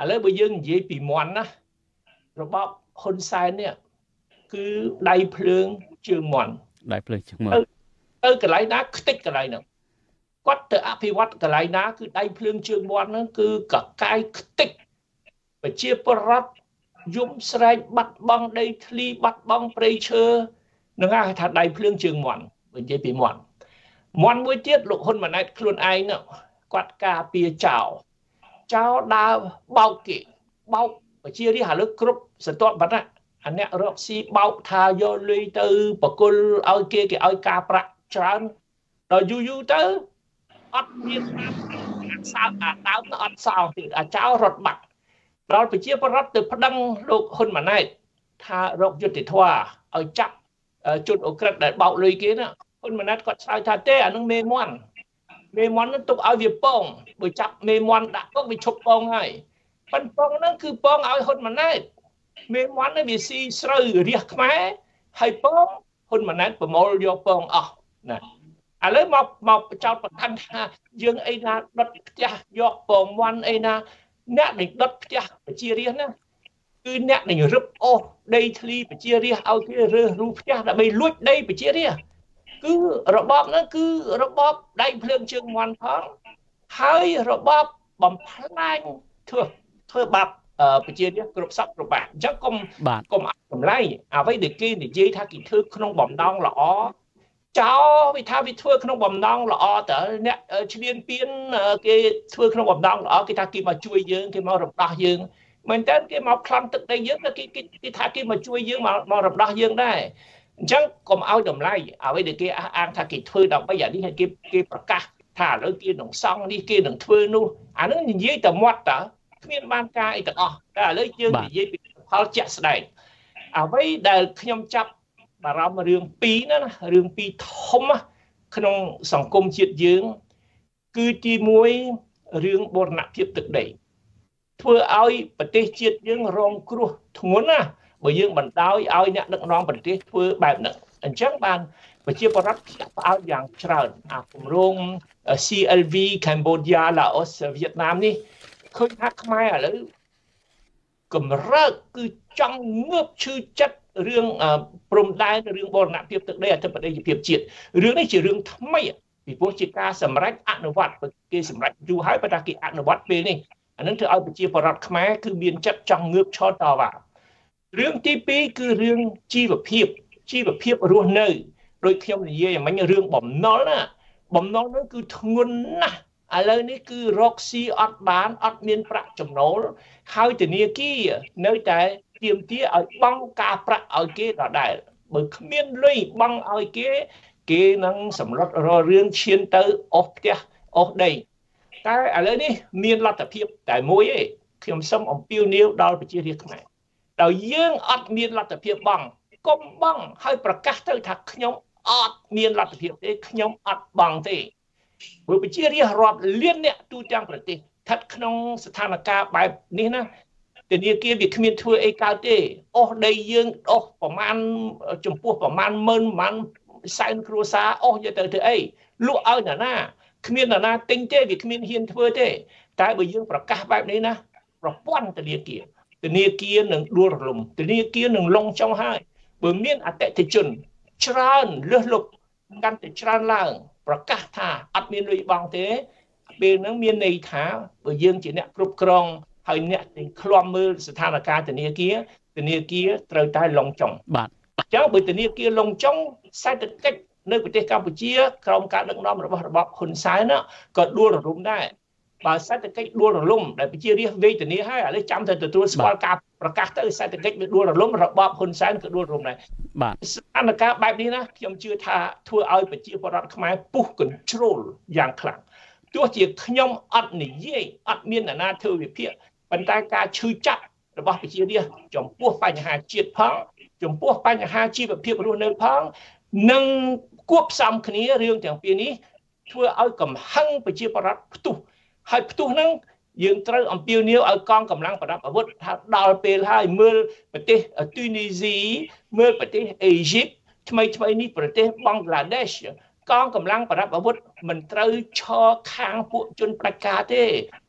ឥឡូវបើយើងនិយាយពីមន់ណារបបហ៊ុនសែននេះគឺដៃភ្លើងជើងមន់ដៃភ្លើងជើងមន់ទៅកន្លែងណាខ្ទេចកន្លែងហ្នឹងគាត់ទៅអភិវឌ្ឍកន្លែងណាគឺដៃភ្លើងជើងមន់ហ្នឹងគឺកកាយខ្ទេចប្រជាពលរដ្ឋយំស្រែកបាត់បង់ដីធ្លីបាត់បង់ព្រៃឈើនឹងហៅថាដៃភ្លើងជើងមន់បើនិយាយពីមន់ មន់មួយទៀតលោកហ៊ុនម៉ាណែតខ្លួនឯងនោះគាត់ការពារចោលចោលដើរបោកគេបោកប្រជារាស្ត្រឥឡូវគ្រប់សន្ទាប់បាត់ណាអាអ្នករកស៊ីបោកថាយកលុយទៅបកុលឲ្យគេគេឲ្យការប្រាក់ច្រើនដល់យូរយូរទៅអត់មានសោតអាដើមអត់សោទៀតអាចោរត់បាត់ដល់ប្រជាពលរដ្ឋទៅប្តឹងលោកហ៊ុនម៉ាណែតថារកយុត្តិធម៌ឲ្យចាប់ជនអូក្រិតដែលបោកលុយគេណា ហ៊ុនម៉ាណែតគាត់ឆ្លើយថាទេអានឹងមេមន់មេមន់នឹងទុកឲ្យវាពងបើចាប់មេមន់ដាក់ទុកវាឈប់ពងហើយប៉ុន្តែពងហ្នឹងគឺពងឲ្យហ៊ុនម៉ាណែតមេមន់នេះវាស៊ីស្រូវរះខ្មែរហើយពងហ៊ុនម៉ាណែតប្រមូលយកពងអស់ណាឥឡូវមកមកចោតប្រកាន់ថាយើងអីណាដុតផ្ទះយកពងមន់អីណាអ្នកនឹងដុតផ្ទះប្រជារាស្ត្រណាគឺអ្នកនឹងរឹបអូសដីធ្លីប្រជារាស្ត្រឲ្យគេរើសរូផ្ទះដើម្បីលួចដីប្រជារាស្ត្រ គឺរបបហ្នឹងគឺរបបដៃភ្លើងជើងមន់ផងហើយរបបបំផ្លាញធ្វើធ្វើបាបប្រជារាស្ត្រគ្រប់សពគ្រប់បាអញ្ចឹងកុំកុំចម្លែងអ្វីដែលគេនិយាយថាគេធ្វើក្នុងបំណងល្អចោលវាថាវាធ្វើក្នុងបំណងល្អតើអ្នកឈ្លានពានគេធ្វើក្នុងបំណងល្អគេថាគេមកជួយយើងគេមករំដោះយើងមែនតើគេមកខ្លំទឹកដីយើងគេគេថាគេមកជួយយើងមកម្ករំដោះយើងដែរ អញ្ចឹងកុំឲ្យតម្លៃអ្វីដែលគេអះអាងថាគេធ្វើដើម្បីអានេះគេគេប្រកាសថាឥឡូវគេនឹងសង់នេះគេនឹងធ្វើនោះអានឹងនិយាយតែមាត់តើគ្មានបានការអីទាំងអស់តែឥឡូវយើងនិយាយពីផលជាក់ស្ដែងអ្វីដែលខ្ញុំចាប់បារម្ភរឿងពីរណារឿងពីរធំក្នុងសង្គមជាតិយើង គឺទី1រឿងបូរណភាពទឹកដីធ្វើឲ្យប្រទេសជាតិយើងរងគ្រោះធ្ងន់ណា បើយើងបណ្ដោយឲ្យអ្នកដឹកនាំប្រទេសធ្វើបែបហ្នឹងអញ្ចឹងបានប្រជាពលរដ្ឋភ្ញាក់ផ្អើលយ៉ាងច្រើនអាគម្រោង CLV Cambodia Laos វៀតណាមនេះឃើញថាខ្មែរឥឡូវកម្រើកគឺចង់ងើបឈឺចិត្តរឿងព្រំដែនរឿងបរណភាពទឹកដីអធិបតេយ្យភាពជាតិរឿងនេះជារឿងថ្មីពីព្រោះជាការសម្រេចអនុវត្តគេសម្រេចយូរហើយប៉ុន្តែគេអនុវត្តពេលនេះអានឹងធ្វើឲ្យប្រជាពលរដ្ឋខ្មែរគឺមានចិត្តចង់ងើបឈរតវ៉ា រឿងទី2គឺរឿងជីវភាពជីវភាពរស់នៅដូចខ្ញុំនិយាយមិញរឿងបំណុលណាបំណុលនោះគឺធ្ងន់ណាស់ឥឡូវនេះគឺរកស៊ីអត់បានអត់មានប្រាក់ចំណូលហើយធនាគារនៅតែទៀមទាឲ្យបង់ការប្រាក់ឲ្យគេដដែលបើគ្មានលុយបង់ឲ្យគេ គេនឹងសម្លុតររឿងឈានទៅអស់ផ្ទះអស់ដីតែឥឡូវនេះមានលទ្ធភាពតែមួយទេខ្ញុំសូមអំពាវនាវដល់ប្រជារាស្ត្រខ្មែរ ដោយយើងអត់មានលទ្ធភាពបង់កុំបង់ហើយប្រកាសទៅថាខ្ញុំអត់មានលទ្ធភាពទេខ្ញុំអត់បង់ទេព្រោះប្រជារាស្ត្ររាប់លានអ្នកទូទាំងប្រទេសស្ថិតក្នុងស្ថានភាពបែបនេះណាធនាគារវាគ្មានធ្វើអីកើតទេអស់ដីយើងអស់ប្រមាណចំពោះប្រមាណម៉ឺនប្រមាណសែនគ្រួសារអស់យកទៅធ្វើអីលក់ឲ្យណាណាគ្មានណាណាទិញទេវាគ្មានហ៊ានធ្វើទេ តែបើយើងប្រកាសបែបនេះណាប្រព័ន្ធធនាគារ ធនាគារនឹងដួលរលំធនាគារនឹងលងចុងហើយបើមានអតិថិជន ច្រើនលើសលប់កាន់តែច្រើនឡើង ប្រកាសថាអត់មានលុយបង់ទេពេលហ្នឹងមានន័យថាបើយើងជាអ្នកគ្រប់គ្រងហើយអ្នកទាំងឃ្លាំមើលស្ថានភាពធនាគារធនាគារត្រូវតែលងចុងបាទអញ្ចឹងបើធនាគារលងចុងសេដ្ឋកិច្ចនៅប្រទេសកម្ពុជាក្រោមការដឹកនាំរបស់របបហ៊ុនសែនក៏ដួលរលំដែរ បើសេដ្ឋកិច្ចដួលរលំដែលប្រជារាស្ត្រវេទនាហើយឥឡូវចាំតែទទួលស្គាល់ការប្រកាសទៅសេដ្ឋកិច្ចវាដួលរលំរបបហ៊ុនសែនក៏ដួលរលំដែរបាទស្ថានភាពបែបនេះណាខ្ញុំជឿថាធ្វើឲ្យប្រជាពលរដ្ឋខ្មែរពុះ control យ៉ាងខ្លាំងទោះជាខ្ញុំអត់និយាយអត់មានអាណាធ្វើវិភាគប៉ុន្តែការឈឺចាប់របស់ប្រជារាស្ត្រចំពោះបញ្ហាជាតិផងចំពោះបញ្ហាជីវភាពរស់នៅផងនិងគួបផ្សំគ្នារឿងទាំងពីរនេះធ្វើឲ្យកំហឹងប្រជាប្រដ្ឋផ្ទុះ ហើយផ្ទុះហ្នឹងយើងត្រូវអំពាវនាវឲ្យកងកម្លាំងប្រដាប់អាវុធថាដល់ពេលហើយមើលប្រទេសទូនីស៊ីមើលប្រទេសអេស៊ីបថ្មីថ្មីនេះប្រទេសបង់ក្លាដេសកងកម្លាំងប្រដាប់អាវុធមិនត្រូវឈរខាងពួកជនប្រជាការទេ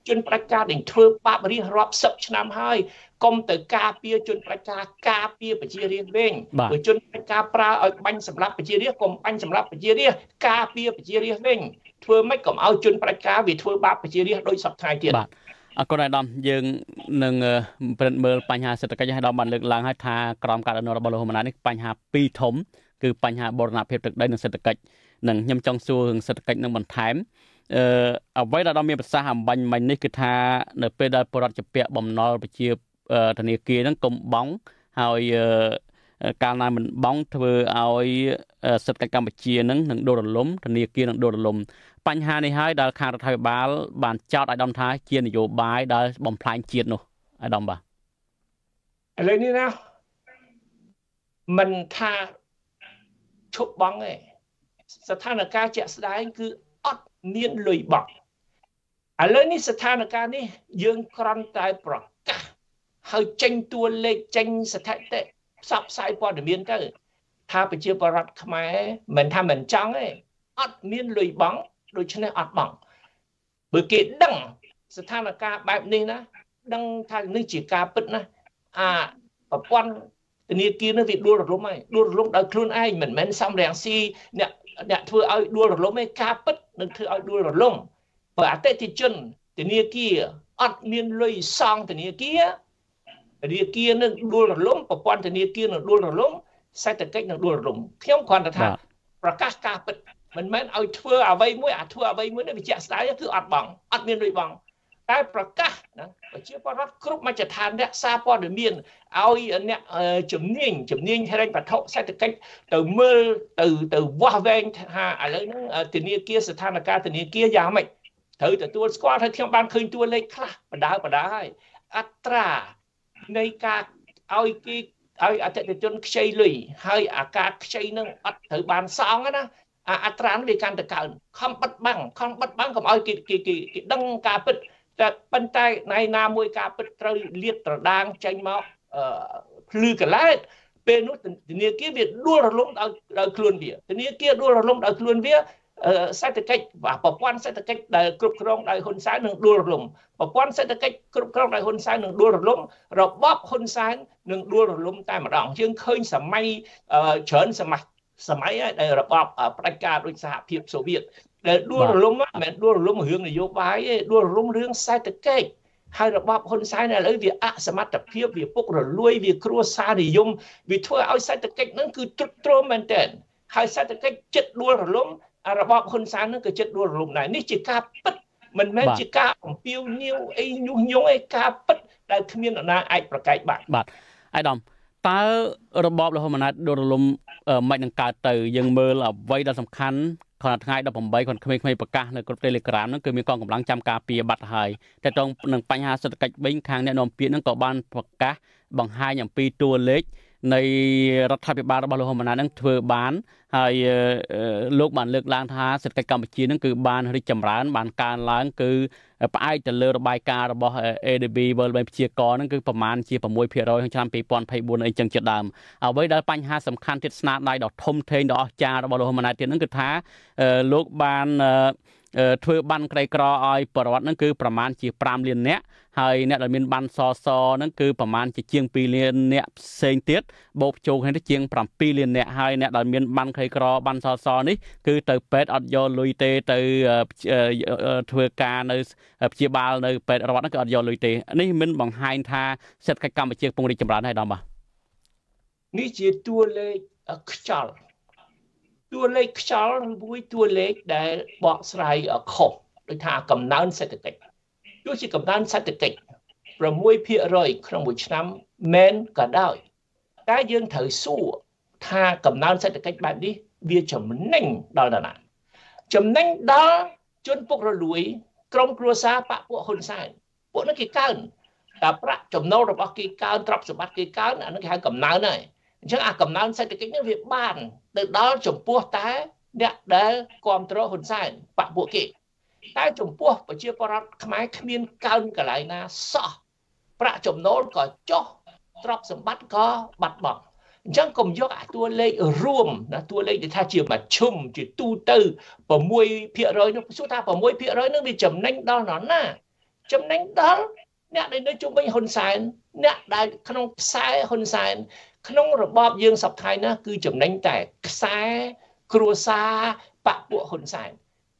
ជនប្រជាការដែលធ្វើបាបរាជរាប់សិបឆ្នាំហើយ កុំទៅការពារជនប្រជាការការពារប្រជារាស្ត្រវិញព្រោះជនប្រជាការប្រើឲ្យបាញ់សម្រាប់ប្រជារាស្ត្រកុំបាញ់សម្រាប់ប្រជារាស្ត្រការពារប្រជារាស្ត្រវិញធ្វើម៉េចកុំឲ្យជនប្រជាការវាធ្វើបាបប្រជារាស្ត្រដោយសពថ្ងៃទៀតបាទអរគុណអាដាមយើងនឹងប្រិនមើលបញ្ហាសេដ្ឋកិច្ចឲ្យដល់បានលើកឡើងឲ្យថាក្រមការដឹកនាំរបស់លោកហ៊ុនម៉ាណែតនេះបញ្ហាពីរធំគឺបញ្ហាបរណភាពទឹកដីនិងសេដ្ឋកិច្ចនឹងខ្ញុំចង់សួររឿងសេដ្ឋកិច្ចនឹងបន្ថែមអឺអ្វីដែលដល់មានប្រសាសន៍អំបញ្ញមិញនេះគឺថានៅពេលដែលបរដ្ឋជាពាក់បំណុលប្រជា ធនាគារហ្នឹងកុំបង់ហើយកាលណាមិនបង់ធ្វើឲ្យសេដ្ឋកិច្ចកម្ពុជានឹងនឹងដួលរលំធនាគារនឹងដួលរលំបញ្ហានេះហើយដែលខាងរដ្ឋាភិបាល បានចោទឲ្យដំថាជានយោបាយដែលបំផ្លាញជាតិនោះអាដាមបាទឥឡូវនេះណាមិនថាឈប់បង់ទេស្ថានភាពជាក់ស្ដែងគឺអត់មានលុយបង់ឥឡូវនេះស្ថានភាពនេះយើងគ្រាន់តែប្រកាស ហើយចេញតួលេខចេញស្ថិតិផ្សព្វផ្សាយព័ត៌មានទៅ ថាប្រជាពលរដ្ឋខ្មែរមិនថាមិនចង់ទេអត់មានលុយបង់ដូច្នេះអត់បង់បើគេដឹងស្ថានភាពបែបនេះណាដឹងថានេះជាការពិតណាអាប្រព័ន្ធធនាគារនេះវាដួលរលំហើយដួលរលំដោយខ្លួនឯងមិនមែនសំរាំងស៊ីអ្នកអ្នកធ្វើឲ្យដួលរលំឯការពិតនឹងធ្វើឲ្យដួលរលំបើអតិថិជនធនាគារអត់មានលុយសងធនាគារ ធនាគារនឹងដួលរលំប្រព័ន្ធធនាគារនឹងដួលរលំសេដ្ឋកិច្ចនឹងដួលរលំខ្ញុំគ្រាន់តែថាប្រកាសការពិតមិនមែនឲ្យធ្វើអ្វីមួយអាធ្វើអ្វីមួយនេះវាជាក់ស្ដែងគឺអត់បងអត់មានលុយបងតែប្រកាសណាប្រជាពលរដ្ឋគ្រប់មជ្ឈដ្ឋានរក្សាព័ត៌មានឲ្យអ្នកជំនាញជំនាញហិរញ្ញវត្ថុសេដ្ឋកិច្ចទៅមើលទៅទៅវាស់វែងថាឥឡូវហ្នឹងធនាគារស្ថានភាពធនាគារយ៉ាងម៉េចត្រូវទទួលស្គាល់ថាខ្ញុំបានឃើញតួលេខខ្លះបដាបដាហើយអត្រា នៃការឲ្យគេឲ្យអតិថិជនខ្ចីលុយហើយអាការខ្ចីនឹងអត់ត្រូវបានសងណាអាអត្រានេះវាកាន់តែកើនខំបិទបាំងខំបិទបាំងកុំឲ្យគេគេគេដឹងការពិតតែប៉ុន្តែណៃណាមួយការពិតត្រូវលាតត្រដាងចេញមកអឺភ្លឺកឡែតពេលនោះធនាគារវាដួលរលំដោយដោយខ្លួនវាធនាគារដួលរលំដោយខ្លួនវា សេដ្ឋកិច្ចប្រព័ន្ធសេដ្ឋកិច្ចដែលគ្រប់គ្រងដោយហ៊ុនសែននឹងដួលរលំប្រព័ន្ធសេដ្ឋកិច្ចគ្រប់គ្រងដោយហ៊ុនសែននឹងដួលរលំរបបហ៊ុនសែននឹងដួលរលំតែម្ដងយើងឃើញសម័យច្រើនសម័យសម័យដែលរបបផ្ដាច់ការដោយសហភាពសូវៀតដែលដួលរលំមិនមែនដួលរលំរឿងនយោបាយទេដួលរលំរឿងសេដ្ឋកិច្ចហើយរបបហ៊ុនសែនឥឡូវវាអសមត្ថភាពវាពុករលួយវាគ្រួសារនិយមវាធ្វើឲ្យសេដ្ឋកិច្ចនឹងគឺទ្រុឌទ្រោមមែនទែនហើយសេដ្ឋកិច្ចចិត្តដួលរលំ របបហ៊ុនសែននឹងក៏ចិត្តដួលរលំដែរនេះជាការពិតមិនមែនជាការអំពាវនាវអីញុះញង់ឯការពិតដែលគ្មាននរណាអាចប្រកែកបានបាទអាយដាមតើរបបលហ៊ុនម៉ាណែតដួលរលំមិននឹងកើតទៅយើងមើលអ្វីដែលសំខាន់គាត់ថ្ងៃ18គាត់ក្មេងៗប្រកាសនៅគ្រប់ Telegram ហ្នឹងគឺមានកងកម្លាំងចាំការពារបាត់ហើយតែតងនឹងបញ្ហាសេដ្ឋកិច្ចវិញខាងអ្នកនាំពាក្យហ្នឹងក៏បានប្រកាសបង្ហាញអំពីតួលេខ នៃរដ្ឋាភិបាលរបស់លោកហ៊ុនម៉ាណែតនឹងធ្វើបានហើយលោកបានលើកឡើងថាសេដ្ឋកិច្ចកម្ពុជានឹងគឺបានរីកចម្រើន បានកើនឡើងគឺផ្អែកទៅលើរបាយការណ៍របស់ ADB World Bank ព្យាករនឹងគឺប្រមាណជា6%ក្នុងឆ្នាំ2024អីចឹងជាដើមអ្វីដែលបញ្ហាសំខាន់ទៀតស្នាដៃដ៏ធំធេងដ៏អស្ចារ្យរបស់លោកហ៊ុនម៉ាណែតទៀតនឹងគឺថាលោកបាន ធ្វើបានក្រីក្រឲ្យប្រវត្តិហ្នឹងគឺប្រមាណជា5លាននាក់ហើយអ្នកដែលមានបានសសហ្នឹងគឺប្រមាណជាជាង2លាននាក់ផ្សេងទៀតបូកចូលគ្នាទៅជាង7លាននាក់ហើយអ្នកដែលមានបានក្រីក្របានសសនេះគឺទៅពេទ្យអត់យកលុយទេទៅធ្វើការនៅព្យាបាលនៅពេទ្យរដ្ឋហ្នឹងគឺអត់យកលុយទេនេះមិនបង្ហាញថាសេដ្ឋកិច្ចកម្ពុជាកំពុងរីកចម្រើនហើយដល់បាទនេះជាតួលេខខ្យល់ តួលេខខ្យល់ឬមួយតួលេខដែលបកស្រាយខុសដូចថាកំណើនសេដ្ឋកិច្ចទោះជាកំណើនសេដ្ឋកិច្ច6%ក្នុងមួយឆ្នាំមែនក៏ដោយតែយើងត្រូវសួរថាកំណើនសេដ្ឋកិច្ចបែបនេះវាចំណេញដល់នរណាចំណេញដល់ជនពុករលួយ ក្រុមគ្រួសារបពពួកហ៊ុនសែនពួកនោះគេកើនតែប្រាក់ចំណូលរបស់គេកើនទ្រព្យសម្បត្តិគេកើនអានោះគេហៅកំណើនហើយ អញ្ចឹងអាកំណើនសេដ្ឋកិច្ចនេះវាបានទៅដល់ចំពោះតែអ្នកដែលគ្រប់គ្រងហ៊ុនសែនបពពួកគេតែចំពោះប្រជាពលរដ្ឋខ្មែរគ្មានកើនកន្លែងណាសោះប្រាក់ចំណូលក៏ចុះទ្រព្យសម្បត្តិក៏បាត់បង់អញ្ចឹងកុំយកអាតួលេខរួមណាតួលេខដែលថាជាមជ្ឈុំជាទូទៅ6%នោះសួរថា6%នោះវាចំណេញដល់នរណា ចំណេញដល់អ្នកដែលនៅជុំវិញហ៊ុនសែនអ្នកដែលក្នុងខ្សែហ៊ុនសែន ក្នុងរបបយើងសពថ្ងៃណាគឺចំណេញតែខ្សែគ្រួសារបពពួកហ៊ុនសែន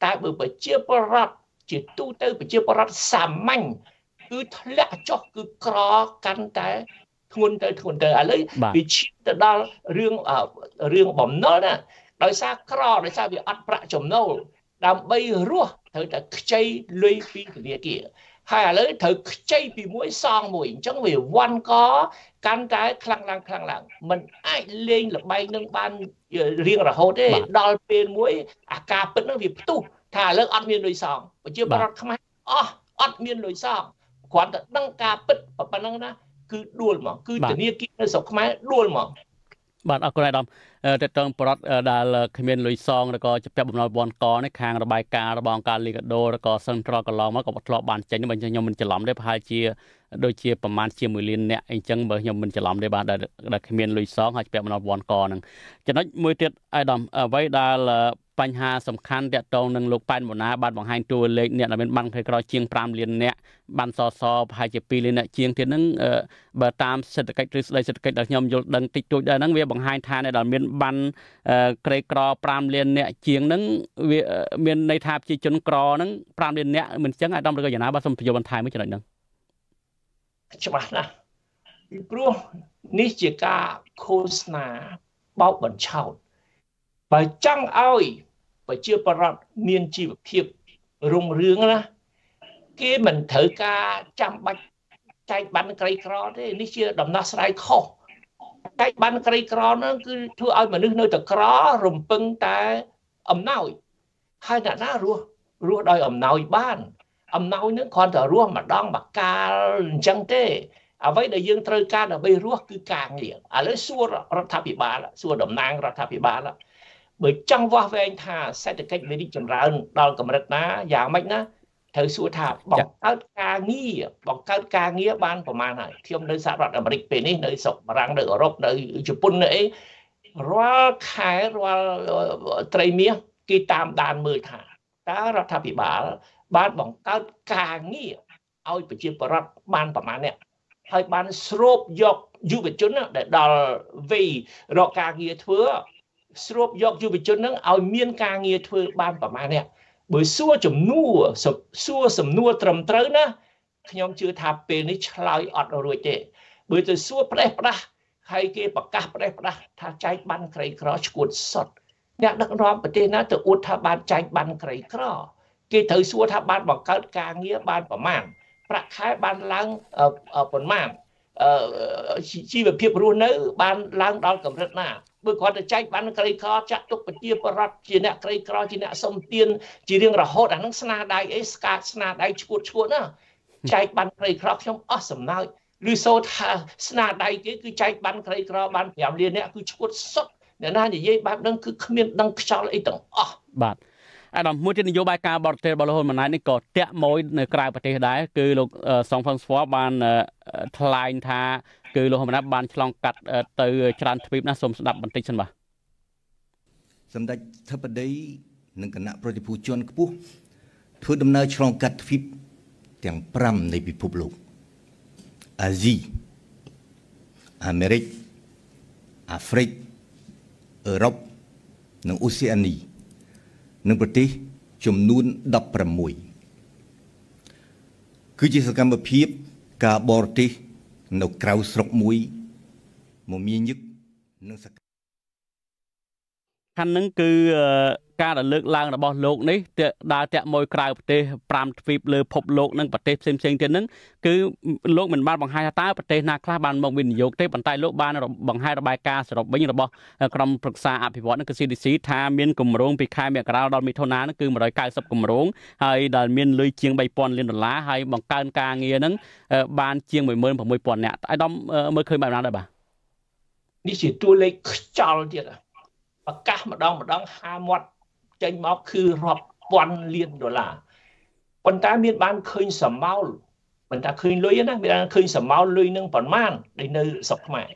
តែបើប្រជាពលរដ្ឋជាទូទៅប្រជាពលរដ្ឋសាមញ្ញគឺធ្លាក់ចុះគឺក្រកាន់តែធ្ងន់ទៅធ្ងន់ទៅឥឡូវវាឈានទៅដល់រឿងរឿងបំណុលណាដោយសារក្រដោយសារវាអត់ប្រាក់ចំណូលដើម្បីរស់ត្រូវតែខ្ចីលុយពីធនាគារ ហើយឥឡូវត្រូវខ្ចីពីមួយសងមួយអញ្ចឹងវាវាន់កកាន់តែខ្លាំងឡើងខ្លាំងឡើងมันអាចលេងលបែងនឹងបានរៀងរហូតទេដល់ពេលមួយអាការពិតនឹងវាផ្ទុះថាឥឡូវអត់មានលុយសងប្រជាពលរដ្ឋខ្មែរអស់អត់មានលុយសងគ្រាន់តែដឹងការពិតប៉ុណ្ណឹងណាគឺដួលហ្មងគឺធនាគារនៅស្រុកខ្មែរដួលហ្មងបាទអរគុណអាដាម តើតើប្រដ្ឋដែលគ្មានលុយសងឬក៏ជាពាក់បំណុលបនកនេះខាងរបាយការណ៍របស់អង្គការលីកាដូឬក៏សិនត្រកន្លងមកក៏ធ្លាប់បានចេញបើខ្ញុំមិនច្រឡំទេប្រហែលជាដូចជាប្រមាណជា1លានអ្នកអីចឹងបើខ្ញុំមិនច្រឡំទេបាទដែលគ្មានលុយសងហើយជាពាក់បំណុលបនកហ្នឹងចំណុចមួយទៀតអាដាមអ្វីដែលបញ្ហាសំខាន់តាក់ទងនឹងលោកប៉ែនម៉ូណាបានបង្ហាញតួលេខអ្នកដែលមានបានភ័យក្រជាង5លានអ្នកបានសសប្រហែលជា2លានអ្នកជាងទៀតហ្នឹងបើតាមសេដ្ឋកិច្ចឬស្ដីសេដ្ឋកិច្ចដែលខ្ញុំយល់ដឹងតិចតួចដែរហ្នឹងវាបង្ហាញថាអ្នកដែលមានបានក្រីក្រ5លានអ្នកជាងហ្នឹងវាមានន័យថាប្រជាជនក្រហ្នឹង5លានអ្នកមិនចឹងអាដាមឬក៏យ៉ាងណាបាទសូមបញ្យល់បន្ថែមមួយចំណុចហ្នឹងច្បាស់ណាស់ពីព្រោះនេះជាការឃោសនាបោកបញ្ឆោតបើចង់ឲ្យប្រជាប្រដ្ឋមានជីវភាពរុងរឿងណាគេមិនត្រូវការចាំបាច់ចែកបានក្រីក្រទេនេះជាដំណោះស្រាយខុស ចែកបានក្រីក្រហ្នឹងគឺធ្វើឲ្យមនុស្សនៅតែក្ររំពឹងតែអំណោយហើយអ្នកណារស់រស់ដោយអំណោយបាន អំណោយនឹងគ្រាន់តែរស់ម្ដងម្កាលអញ្ចឹងទេអ្វីដែលយើងត្រូវការដើម្បីរស់គឺការងារឥឡូវសួររដ្ឋាភិបាលសួរតំណាងរដ្ឋាភិបាលបើចង់វាស់វែងថាសេដ្ឋកិច្ចវិនិច្ឆ័យចម្រើនដល់កម្រិតណាយ៉ាងម៉េចណា ត្រូវសួរថាបង្កើតការងារបង្កើតការងារបានប្រមាណហើយខ្ញុំនៅសហរដ្ឋអាមេរិកពេលនេះនៅស្រុកបារាំងនៅអឺរ៉ុបនៅជប៉ុននៅអីរាល់ខែរាល់ត្រីមាសគេតាមដានមើលថាតើរដ្ឋាភិបាល បានបង្កើតការងារឲ្យប្រជាពលរដ្ឋបានប្រមាណនេះហើយបានស្រូបយកយុវជនដែលដល់វ័យរកការងារធ្វើស្រូបយកយុវជននឹងឲ្យមានការងារធ្វើបានប្រមាណនេះ បើសួរចំនួនសួរសំណួរត្រឹមត្រូវណាខ្ញុំជឿថាពេលនេះឆ្លើយអត់រួចទេបើទៅសួរផ្ដេសផ្ដាស់ហើយគេប្រកាសផ្ដេសផ្ដាស់ថាចែកបានក្រីក្រឈួតសុតអ្នកដឹកនាំប្រទេសណាទៅអួតថាបានចែកបានក្រីក្រគេត្រូវសួរថាបានបង្កើតការងារបានប្រមាណប្រាក់ខែបានឡើងប៉ុន្មាន ជីវភាពរស់នៅ បានឡើងដល់កម្រិតណាបើគាត់ទៅចែកបានក្រីក្រចាក់ទុកប្រជាបរតជាអ្នកក្រីក្រជាអ្នកសុំទានជារៀងរហូតអានឹងស្នាដៃអីស្កាតស្នាដៃឈួតឈួតណាចែកបានក្រីក្រខ្ញុំអស់សំណើចឬសូថាស្នាដៃគេគឺចែកបានក្រីក្របាន5លានអ្នកគឺឈួតសុទ្ធអ្នកណានិយាយបែបហ្នឹងគឺគ្មានដឹងខ្យល់អីទាំងអស់បាទ អាដាមមួយទៀតនយោបាយការបរទេសរបស់លោកហ៊ុនម៉ាណែតនេះក៏តាក់មួយនៅក្រៅប្រទេសដែរគឺលោកសុងផុនស្វបានថ្លែងថាគឺលោកហ៊ុនម៉ាណែតបានឆ្លងកាត់ទៅច្រើនទ្វីបណាសូមស្ដាប់បន្តិចសិនបាទសម្ដេចធិបតីនិងគណៈប្រតិភូជនខ្ពស់ធ្វើដំណើរឆ្លងកាត់ទ្វីបទាំង5នៃពិភពលោកអាស៊ីអាមេរិកអាហ្វ្រិកអឺរ៉ុបនិងអូសេអានី និងប្រទេសចំនួន16គឺជាសកម្មភាពការបរទេសនៅក្រៅស្រុកមួយមមាញឹកនិងស ខាន់នឹងគឺការរលើកឡើងរបស់លោកនេះដើរតាក់មួយក្រៅប្រទេស5ទ្វីបលើភពលោកនិងប្រទេសផ្សេងផ្សេងទៀតនឹងគឺលោកមិនបានបង្ហាញថាតើប្រទេសណាខ្លះបានមកវិនិយោគទេប៉ុន្តែលោកបានបង្ហាញរបាយការណ៍សរុបវិញរបស់ក្រុមប្រឹក្សាអភិវឌ្ឍន៍គឺ CDC ថាមានគម្រោងពីខែមករាដល់មិថុនាគឺ190គម្រោងហើយដែលមានលុយជាង3000លានដុល្លារហើយបង្កើនការងារនឹងបានជាង16000នាក់អាយដាមមើលឃើញបែបណាដែរបាទនេះជាតួលេខខ្ចល់ទៀត ប្រកាសម្ដងម្ដងហាមាត់ចេញមកគឺរាប់ពាន់លានដុល្លារប៉ុន្តែមានបានឃើញសមោលមិនថាឃើញលុយណាមានឃើញសមោលលុយនឹងប្រមាណដែលនៅស្រុកខ្មែរ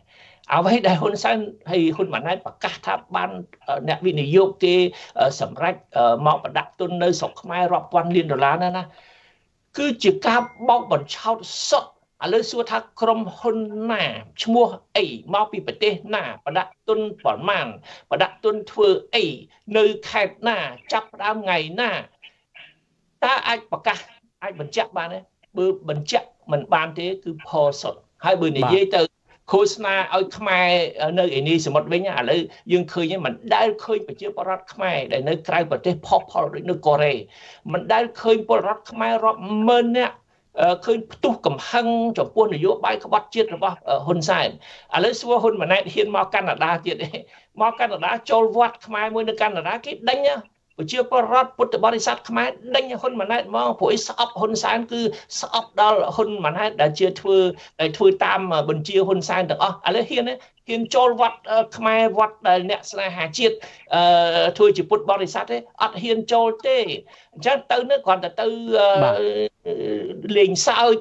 អ្វីដែលហ៊ុនសែនហើយហ៊ុនម៉ាណែតប្រកាសថាបានអ្នកវិនិយោគគេសម្រេចមកបដាក់ទុននៅស្រុកខ្មែររាប់ពាន់លានដុល្លារណាណាគឺជាការបោកបញ្ឆោតសុទ្ធ ឥឡូវសួរថាក្រុមហ៊ុនណាឈ្មោះអីមកពីប្រទេសណាបដាក់ទុនប្រមាណបដាក់ទុនធ្វើអីនៅខេត្តណាចាប់ផ្ដើមថ្ងៃណាតើអាចប្រកាសអាចបញ្ជាក់បានទេបើបញ្ជាក់មិនបានទេគឺផលសុទ្ធហើយបើនិយាយទៅឃោសនាឲ្យខ្មែរនៅឯនេះសមុទ្រវិញឥឡូវយើងឃើញមិនដែលឃើញប្រជាពលរដ្ឋខ្មែរដែលនៅក្រៅប្រទេសផុសផុលដូចនៅកូរ៉េមិនដែលឃើញពលរដ្ឋខ្មែររាប់ម៉ឺននាក់ ឃើញផ្ទុះកំហឹងចំពោះនយោបាយក្បត់ជាតិរបស់ហ៊ុនសែនឥឡូវសួរហ៊ុនម៉ាណែតហ៊ានមកកាណាដាទៀតទេមកកាណាដាចូលវត្តខ្មែរមួយនៅកាណាដាគេដេញ ប្រជាពលរដ្ឋពុទ្ធបរិស័ទខ្មែរដេញហ៊ុនម៉ាណែតមកព្រោះស្អប់ហ៊ុនសែនគឺស្អប់ដល់ហ៊ុនម៉ាណែតដែលជាធ្វើដែលធ្វើតាមបញ្ជាហ៊ុនសែនទាំងអស់ឥឡូវហ៊ានហ៊ានចូលវត្តខ្មែរវត្តដែលអ្នកស្នេហាជាតិអឺធ្វើជាពុទ្ធបរិស័ទទេអត់ហ៊ានចូលទេអញ្ចឹងទៅនឹងគ្រាន់តែទៅលេងសើច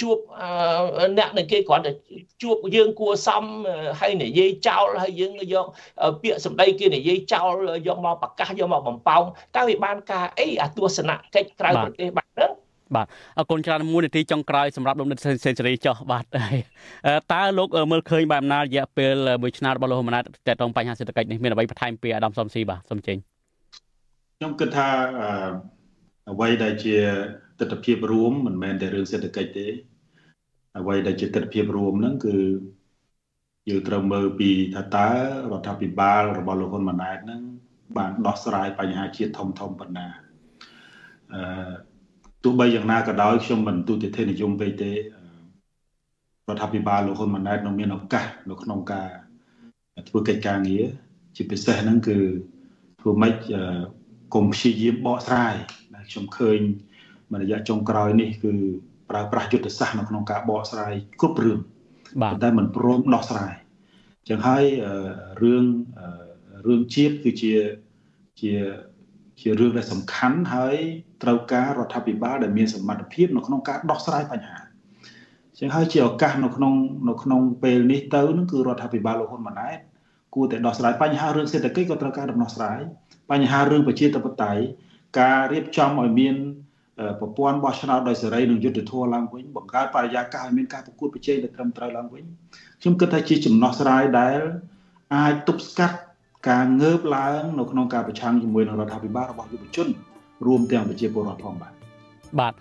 ជួបអ្នកនឹងគេគ្រាន់តែ ជួបយើងគួសមហើយនិយាយចោលហើយយើងយកពាក្យសម្ដីគេនិយាយចោលយកមកប្រកាសយកមកបំផោងតើវាបានការអីអាទស្សនៈកិច្ចក្រៅប្រទេសបាត់ហ្នឹងបាទអរគុណច្រើនមួយនាទីចុងក្រោយសម្រាប់លោកនិតសេនស៊ូរីចុះបាទតើលោកមើលឃើញបែបណារយៈពេលមួយឆ្នាំរបស់លោកហ៊ុនម៉ាណែតតទៅបញ្ហាសេដ្ឋកិច្ចនេះមានអ្វីបន្ថែមពីអាដាមសំស៊ីបាទសូមចេញខ្ញុំគិតថាអ្វីដែលជាទស្សនវិជ្ជារួមមិនមែនតែរឿងសេដ្ឋកិច្ចទេ អ្វីដែលជាទស្សនវិជ្ជារួមហ្នឹងគឺយើងត្រូវមើលពីថាតើរដ្ឋាភិបាលរបស់លោកហ៊ុនម៉ាណែតហ្នឹងបានដោះស្រាយបញ្ហាជាតិធំធំប៉ុណ្ណាអឺទោះបីយ៉ាងណាក៏ដោយខ្ញុំមិនទូទៅនិយមពេកទេរដ្ឋាភិបាលលោកហ៊ុនម៉ាណែតនៅមានឱកាសនៅក្នុងការធ្វើកិច្ចការងារជាពិសេសហ្នឹងគឺធ្វើម៉េចកុំព្យាយាមបកស្រាយដែលខ្ញុំឃើញមួយរយៈចុងក្រោយនេះគឺ ប្រើប្រាស់យុទ្ធសាស្ត្រនៅក្នុងការបកស្រាយគ្រប់រឿងបាទតែមិនព្រមដោះស្រាយចឹងហើយរឿងរឿងជាតិគឺជាជាជារឿងដែលសំខាន់ហើយត្រូវការរដ្ឋាភិបាលដែលមានសមត្ថភាពនៅក្នុងការដោះស្រាយបញ្ហាចឹងហើយជាឱកាសនៅក្នុងនៅក្នុងពេលនេះទៅនឹងគឺរដ្ឋាភិបាលលោកហ៊ុនម៉ាណែតគួរតែដោះស្រាយបញ្ហារឿងសេដ្ឋកិច្ចក៏ត្រូវការដំណោះស្រាយបញ្ហារឿងប្រជាធិបតេយ្យការរៀបចំឲ្យមាន ប្រព័ន្ធបោះឆ្នោតដោយសេរីនិងយុត្តិធម៌ឡើងវិញបង្កើតបរិយាកាសឲ្យមានការប្រកួតប្រជែងដែលត្រឹមត្រូវឡើងវិញខ្ញុំគិតថាជាចំណោះស្រាយដែលអាចទប់ស្កាត់ការងើបឡើងនៅក្នុងការប្រឆាំងជាមួយនឹងរដ្ឋាភិបាលរបស់យុវជនរួមទាំងប្រជាពលរដ្ឋផងបាទបាទ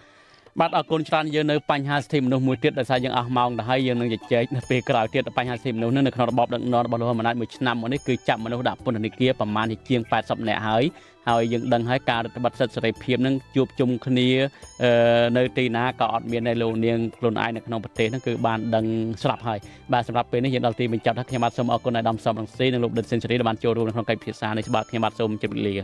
បាទអរគុណច្រើនយើងនៅបញ្ហាសិទ្ធិមនុស្សមួយទៀតដោយសារយើងអស់ម៉ោងទៅហើយយើងនឹងជជែកនៅពេលក្រោយទៀតបញ្ហាសិទ្ធិមនុស្សនឹងនៅក្នុងរបបដឹកនាំរបស់លោកហ៊ុនម៉ាណែតមួយឆ្នាំមកនេះគឺចាប់មនុស្សដាក់ពន្ធនាគារប្រមាណជាង80នាក់ហើយ ហើយយើងដឹងហើយការរដ្ឋបတ်សិទ្ធិសេរីភាពនឹងជួបជុំគ្នានៅទីណាក៏អត់មាននៅលោកនាងខ្លួនឯងនៅក្នុងប្រទេសហ្នឹងគឺបានដឹងស្រាប់ហើយបាទសម្រាប់ពេលនេះយើងដល់ទីបញ្ចប់ហើយខ្ញុំបាទសូមអរគុណដល់ដំសំរងស៊ីនិងលោកដិតសេនស៊ូរីដែលបានចូលរួមក្នុងកិច្ចពិភាក្សានេះបាទខ្ញុំបាទសូមជម្រាបលា